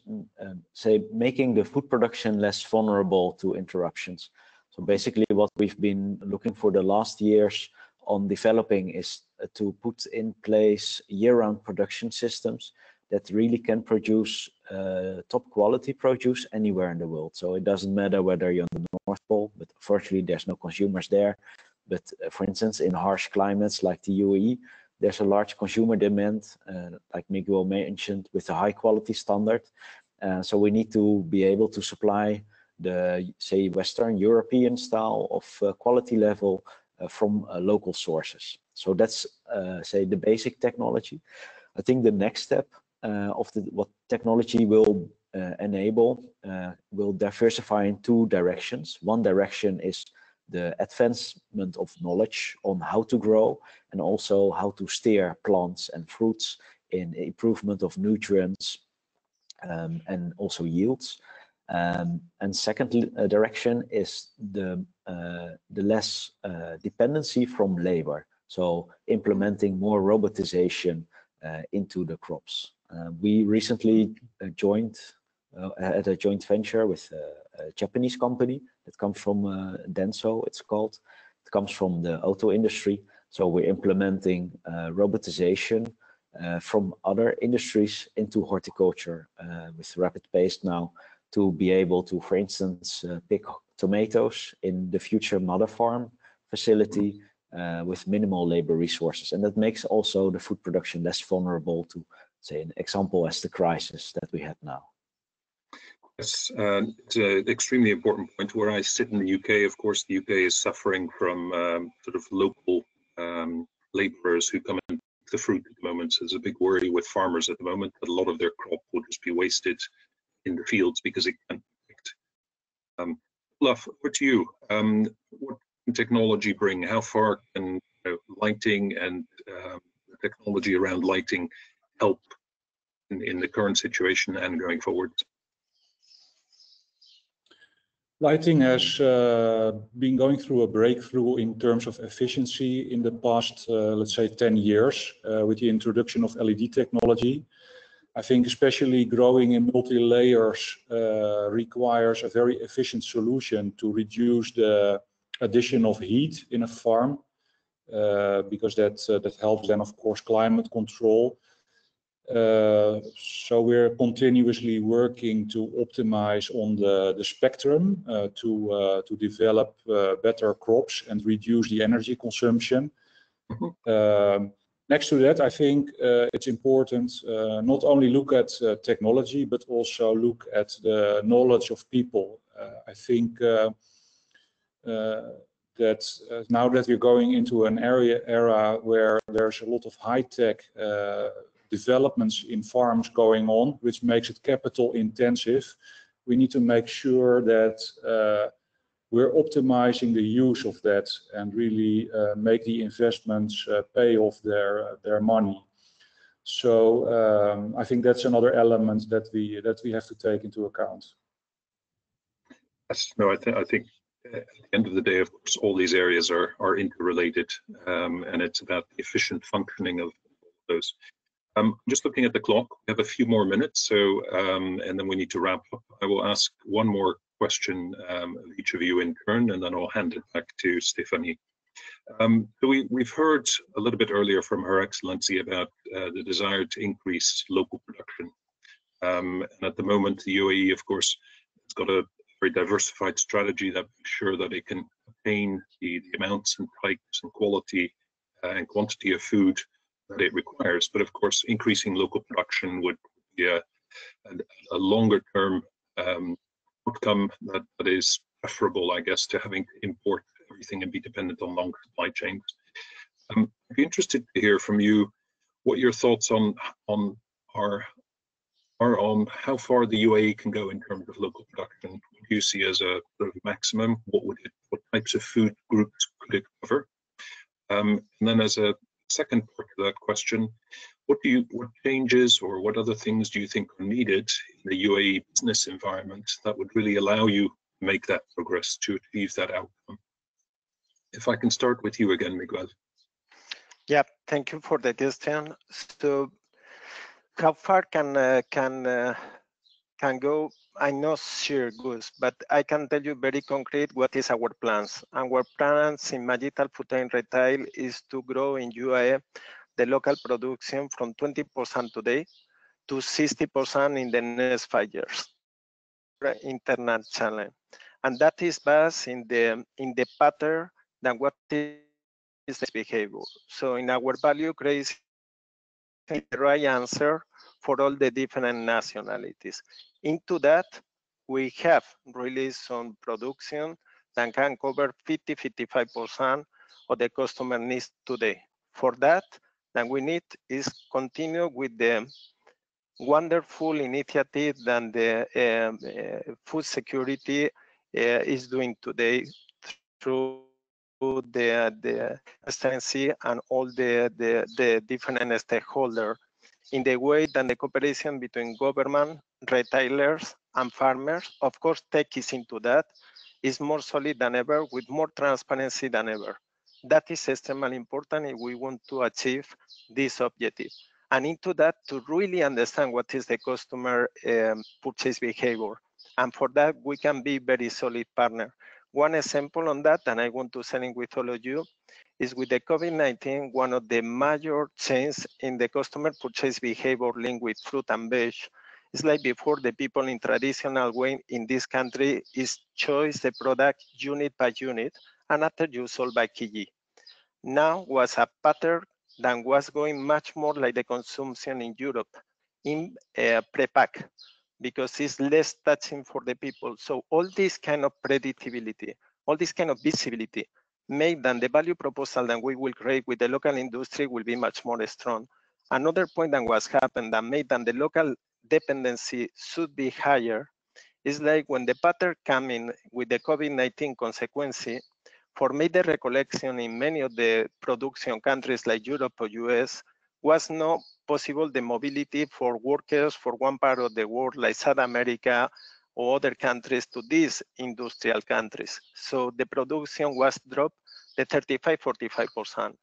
uh, say, making the food production less vulnerable to interruptions. So basically what we've been looking for the last years on developing is uh, to put in place year-round production systems that really can produce uh, top quality produce anywhere in the world. So it doesn't matter whether you're on the North Pole, but fortunately there's no consumers there. But uh, for instance, in harsh climates like the UAE, there's a large consumer demand, uh, like Miguel mentioned, with a high quality standard. Uh, so we need to be able to supply the, say, Western European style of uh, quality level from local sources. So that's, say, the basic technology. I think the next step of the, what technology will uh, enable uh, will diversify in two directions. One direction is the advancement of knowledge on how to grow and also how to steer plants and fruits in improvement of nutrients um, and also yields. Um, and second uh, direction is the uh, the less uh, dependency from labor. So implementing more robotization uh, into the crops. Uh, we recently joined at a joint venture with a, Japanese company that comes from Denso. It's called. It comes from the auto industry. So we're implementing robotization uh, from other industries into horticulture uh, with rapid pace now to be able to, for instance, uh, pick tomatoes in the future mother farm facility uh, with minimal labor resources. And that makes also the food production less vulnerable to, say, an example as the crisis that we have now. Yes, it's an extremely important point. Where I sit in the UK, of course, the UK is suffering from um, sort of local um, laborers who come in the fruit at the moment. So there's a big worry with farmers at the moment that a lot of their crop will just be wasted in the fields because it can't be picked. Um, Olav, what to you? Um, what can technology bring? How far can you know, lighting and um, technology around lighting help in, in the current situation and going forward? Lighting has uh, been going through a breakthrough in terms of efficiency in the past, uh, let's say, 10 years uh, with the introduction of LED technology. I think especially growing in multi-layers uh, requires a very efficient solution to reduce the addition of heat in a farm uh, because that, uh, that helps then, of course, climate control so we're continuously working to optimize on the, the spectrum uh, to, uh, to develop uh, better crops and reduce the energy consumption. Mm-hmm. Um, next to that, I think uh, it's important uh, not only look at technology, but also look at the knowledge of people. I think that now that we're going into an area era where there's a lot of high tech developments in farms going on, which makes it capital intensive. We need to make sure that uh, we're optimizing the use of that and really uh, make the investments uh, pay off their their money. So um, I think that's another element that we that we have to take into account. Yes, no, I think I think at the end of the day, of course, all these areas are are interrelated, um, and it's about the efficient functioning of those. Um, I'm just looking at the clock, we have a few more minutes, so um, and then we need to wrap up. I will ask one more question um, of each of you in turn, and then I'll hand it back to Stefanie. Um, so we, we've heard a little bit earlier from Her Excellency about uh, the desire to increase local production. Um, and at the moment, the UAE, of course, has got a very diversified strategy that makes sure that it can obtain the, the amounts and types and quality uh, and quantity of food that it requires. But of course, increasing local production would be a, a, a longer term um, outcome that, that is preferable, I guess, to having to import everything and be dependent on long supply chains. Um, I'd be interested to hear from you what your thoughts on on are are on how far the UAE can go in terms of local production. What do you see as a sort of maximum? What would it, what types of food groups could it cover? Um, and then as a second part of that question, what do you what changes or what other things do you think are needed in the UAE business environment that would really allow you to make that progress to achieve that outcome? If I can start with you again, Miguel. Yeah, thank you for the question. So, how far can uh, can uh, can go I'm not sure, Gus, but I can tell you very concrete what is our plans. Our plans in Majid Al Futtaim Retail is to grow in UAE the local production from 20% today to 60% in the next five years, internationally. And that is based in the in the pattern than what is the behavior. So in our value creation, the right answer for all the different nationalities. Into that, we have released some production that can cover 50, 55% of the customer needs today. For that, then we need is continue with the wonderful initiative that the um, uh, food security uh, is doing today through the the excellency and all the, the the different stakeholders in the way that the cooperation between government, retailers, and farmers, of course, tech is into that, is more solid than ever with more transparency than ever. That is extremely important if we want to achieve this objective. And into that to really understand what is the customer um, purchase behavior. And for that, we can be very solid partner. One example on that, and I want to share it with all of you, is with the COVID-19, one of the major changes in the customer purchase behavior linked with fruit and veg. It's like before the people in traditional way in this country is choose the product unit by unit and after you sold by kg. Now was a pattern that was going much more like the consumption in Europe in uh, pre-pack because it's less touching for the people. So all this kind of predictability, all this kind of visibility made that the value proposal that we will create with the local industry will be much more strong. Another point that was happened that made that the local dependency should be higher is like when the pattern coming with the COVID-19 consequence, for me the recollection in many of the production countries like Europe or US was not possible the mobility for workers for one part of the world like South America or other countries to these industrial countries. So the production was dropped the 35, 45%.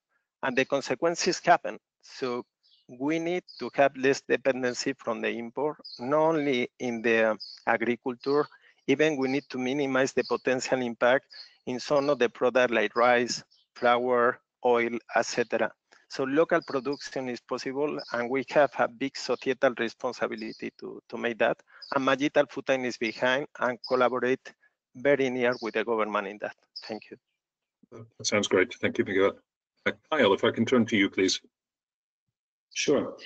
And the consequences happen. So we need to have less dependency from the import, not only in the agriculture, even we need to minimize the potential impact in some of the products like rice, flour, oil, etc. So local production is possible, and we have a big societal responsibility to, to make that. And Magital Time is behind and collaborate very near with the government in that. Thank you. That sounds great. Thank you, Miguel. Uh, Kyle, if I can turn to you, please. Sure.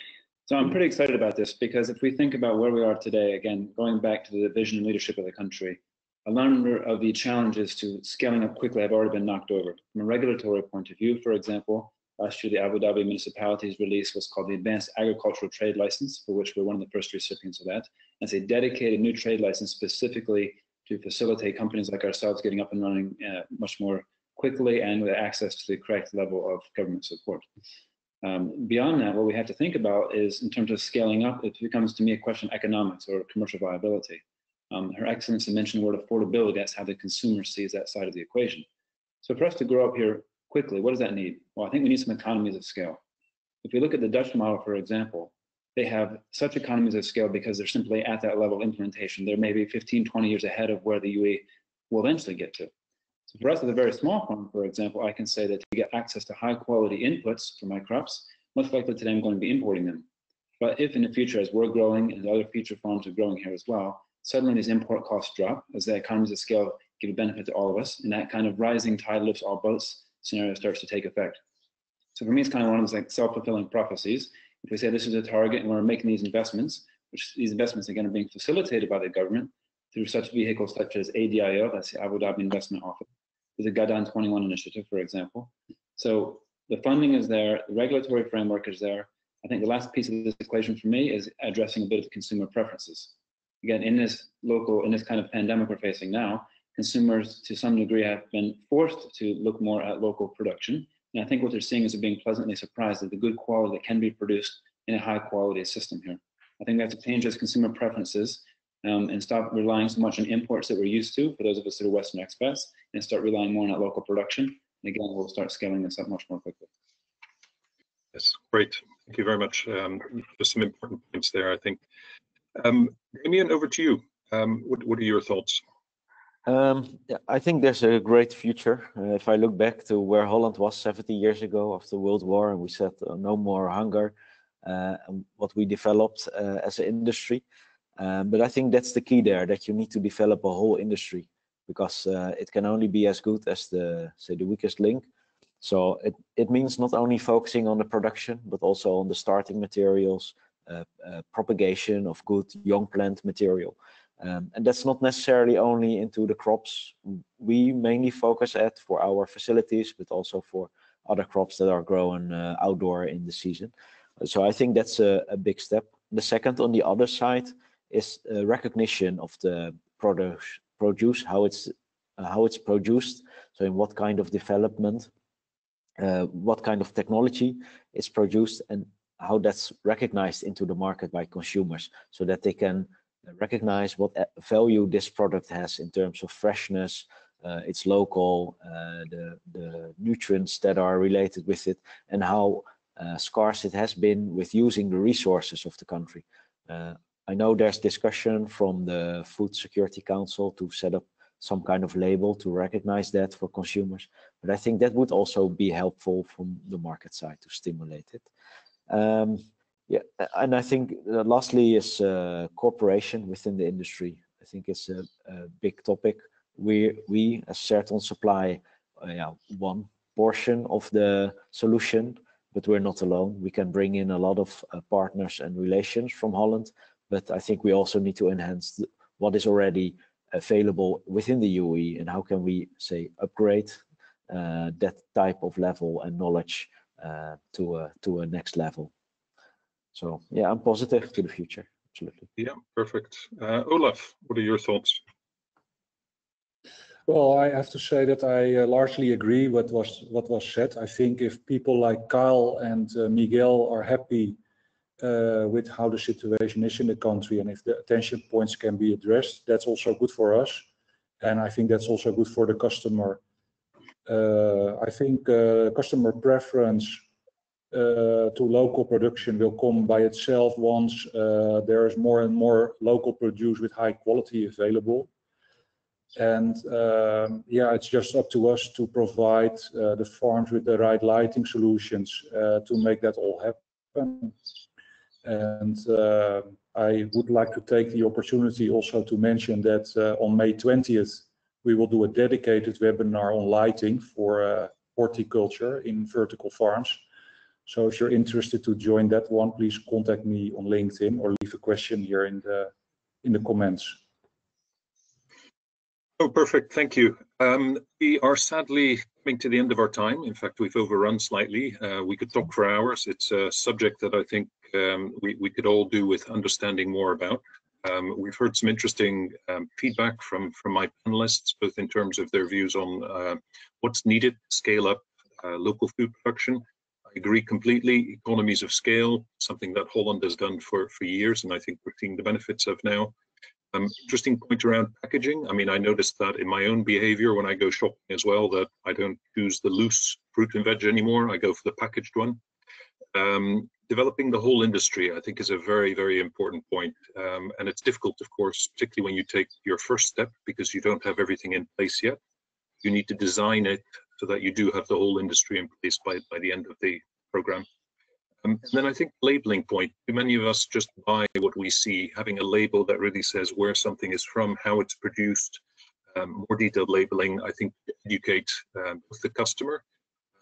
So I'm pretty excited about this because if we think about where we are today, again, going back to the vision and leadership of the country, a number of the challenges to scaling up quickly have already been knocked over. From a regulatory point of view, for example, last year the Abu Dhabi municipalities release was called the Advanced Agricultural Trade License, for which we're one of the first recipients of that. And it's a dedicated new trade license specifically to facilitate companies like ourselves getting up and running uh, much more quickly and with access to the correct level of government support. Um, beyond that, what we have to think about is in terms of scaling up, it becomes to me a question of economics or commercial viability. Um, Her Excellency mentioned the word affordability, that's how the consumer sees that side of the equation. So for us to grow up here quickly, what does that need? Well, I think we need some economies of scale. If we look at the Dutch model, for example, they have such economies of scale because they're simply at that level of implementation. They're maybe 15, 20 years ahead of where the UE will eventually get to. For us as a very small farm, for example, I can say that to get access to high quality inputs for my crops, most likely today I'm going to be importing them. But if in the future, as we're growing and other future farms are growing here as well, suddenly these import costs drop as the economies of scale give a benefit to all of us, and that kind of rising tide lifts all boats scenario starts to take effect. So for me, it's kind of one of those like self-fulfilling prophecies. If we say this is a target and we're making these investments, which these investments again are being facilitated by the government through such vehicles such as ADIO, that's the Abu Dhabi Investment Office, the Ghadan 21 initiative, for example. So the funding is there, the regulatory framework is there. I think the last piece of this equation for me is addressing a bit of consumer preferences. Again, in this local, in this kind of pandemic we're facing now, consumers to some degree have been forced to look more at local production. And I think what they're seeing is they're being pleasantly surprised at the good quality that can be produced in a high quality system here. I think we have to change those consumer preferences um, and stop relying so much on imports that we're used to for those of us that are Western expats and start relying more on that local production. And again, we'll start scaling this up much more quickly. Yes, great. Thank you very much. Um, just some important points there, I think. Um, Damion, over to you. Um, what, what are your thoughts? Um, yeah, I think there's a great future. Uh, if I look back to where Holland was 70 years ago after World War, and we said uh, no more hunger, uh, what we developed uh, as an industry. Um, but I think that's the key there, that you need to develop a whole industry because uh, it can only be as good as the, say, the weakest link. So it, it means not only focusing on the production, but also on the starting materials, uh, uh, propagation of good young plant material. Um, and that's not necessarily only into the crops we mainly focus at for our facilities, but also for other crops that are grown uh, outdoor in the season. So I think that's a, a big step. the second on the other side is recognition of the product produce, how it's uh, how it's produced, so in what kind of development, uh, what kind of technology is produced, and how that's recognized into the market by consumers, so that they can recognize what value this product has in terms of freshness, uh, it's local, uh, the, the nutrients that are related with it, and how uh, scarce it has been with using the resources of the country. I know there's discussion from the Food Security Council to set up some kind of label to recognize that for consumers. But I think that would also be helpful from the market side to stimulate it. Um, yeah, and I think uh, lastly is uh, cooperation within the industry. I think it's a, a big topic. We, we as Certhon supply uh, yeah, one portion of the solution, but we're not alone. We can bring in a lot of uh, partners and relations from Holland, but I think we also need to enhance what is already available within the UE and how can we say upgrade uh, that type of level and knowledge uh, to a to a next level. So yeah, I'm positive to the future. Absolutely. Yeah, perfect. Uh, Olav, what are your thoughts? Well, I have to say that I uh, largely agree with what was what was said. I think if people like Kyle and uh, Miguel are happy uh, with how the situation is in the country and if the attention points can be addressed, that's also good for us. And I think that's also good for the customer. Uh, I think uh, customer preference uh, to local production will come by itself once uh, there is more and more local produce with high quality available. And um, yeah, it's just up to us to provide uh, the farms with the right lighting solutions to make that all happen. And uh, I would like to take the opportunity also to mention that uh, on May 20th, we will do a dedicated webinar on lighting for uh, horticulture in vertical farms. So if you're interested to join that one, please contact me on LinkedIn or leave a question here in the in the comments. Oh, perfect. Thank you. Um, we are sadly coming to the end of our time. In fact, we've overrun slightly. Uh, we could talk for hours. It's a subject that I think um, we, we could all do with understanding more about. Um, we've heard some interesting um, feedback from, from my panelists, both in terms of their views on uh, what's needed to scale up uh, local food production. I agree completely. Economies of scale, something that Holland has done for, for years, and I think we're seeing the benefits of now. Um, interesting point around packaging. I mean, I noticed that in my own behavior when I go shopping as well, that I don't choose the loose fruit and veg anymore. I go for the packaged one. Um, developing the whole industry, I think, is a very, very important point. Um, and it's difficult, of course, particularly when you take your first step because you don't have everything in place yet. You need to design it so that you do have the whole industry in place by, by the end of the program. Um, and then I think labeling point, many of us just buy what we see, having a label that really says where something is from, how it's produced, um, more detailed labeling, I think educate um, the customer.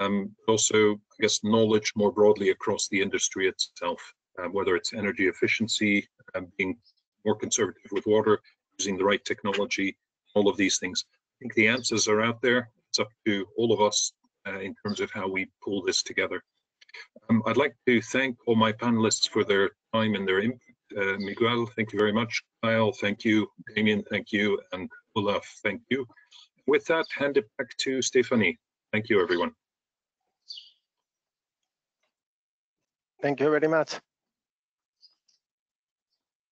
Um, also, I guess, knowledge more broadly across the industry itself, um, whether it's energy efficiency, um, being more conservative with water, using the right technology, all of these things. I think the answers are out there. It's up to all of us uh, in terms of how we pull this together. Um, I'd like to thank all my panelists for their time and their input. Uh, Miguel, thank you very much. Kyle, thank you. Damion, thank you. And Olav, thank you. With that, hand it back to Stefanie. Thank you, everyone. Thank you very much.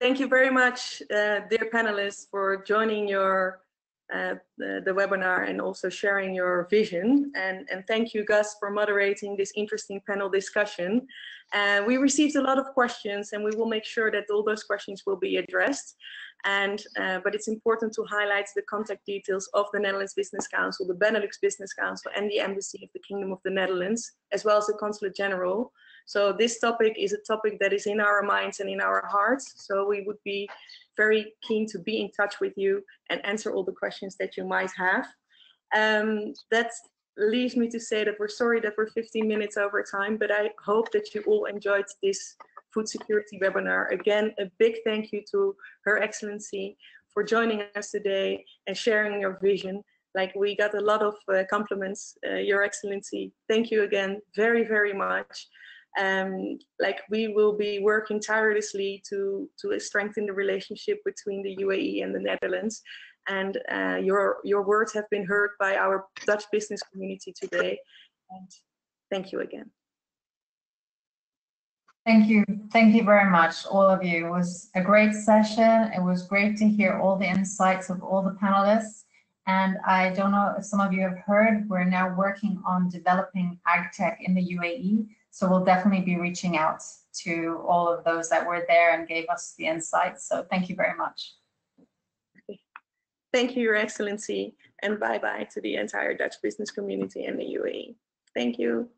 Thank you very much, uh, dear panelists, for joining your uh, the, the, webinar and also sharing your vision. And, and thank you, Gus, for moderating this interesting panel discussion. Uh, we received a lot of questions and we will make sure that all those questions will be addressed. And, uh, but it's important to highlight the contact details of the Netherlands Business Council, the Benelux Business Council and the Embassy of the Kingdom of the Netherlands, as well as the Consulate General. So this topic is a topic that is in our minds and in our hearts. So we would be very keen to be in touch with you and answer all the questions that you might have. Um, that leaves me to say that we're sorry that we're 15 minutes over time, but I hope that you all enjoyed this food security webinar. Again, a big thank you to Her Excellency for joining us today and sharing your vision. Like we got a lot of uh, compliments, uh, Your Excellency. Thank you again very, very much. Um, like we will be working tirelessly to to strengthen the relationship between the UAE and the Netherlands. And uh, your your words have been heard by our Dutch business community today. And thank you again. Thank you. Thank you very much, all of you. It was a great session. It was great to hear all the insights of all the panelists. And I don't know if some of you have heard, we're now working on developing AgTech in the UAE. So we'll definitely be reaching out to all of those that were there and gave us the insights. So thank you very much. Thank you, Your Excellency, and bye-bye to the entire Dutch business community in the UAE. Thank you.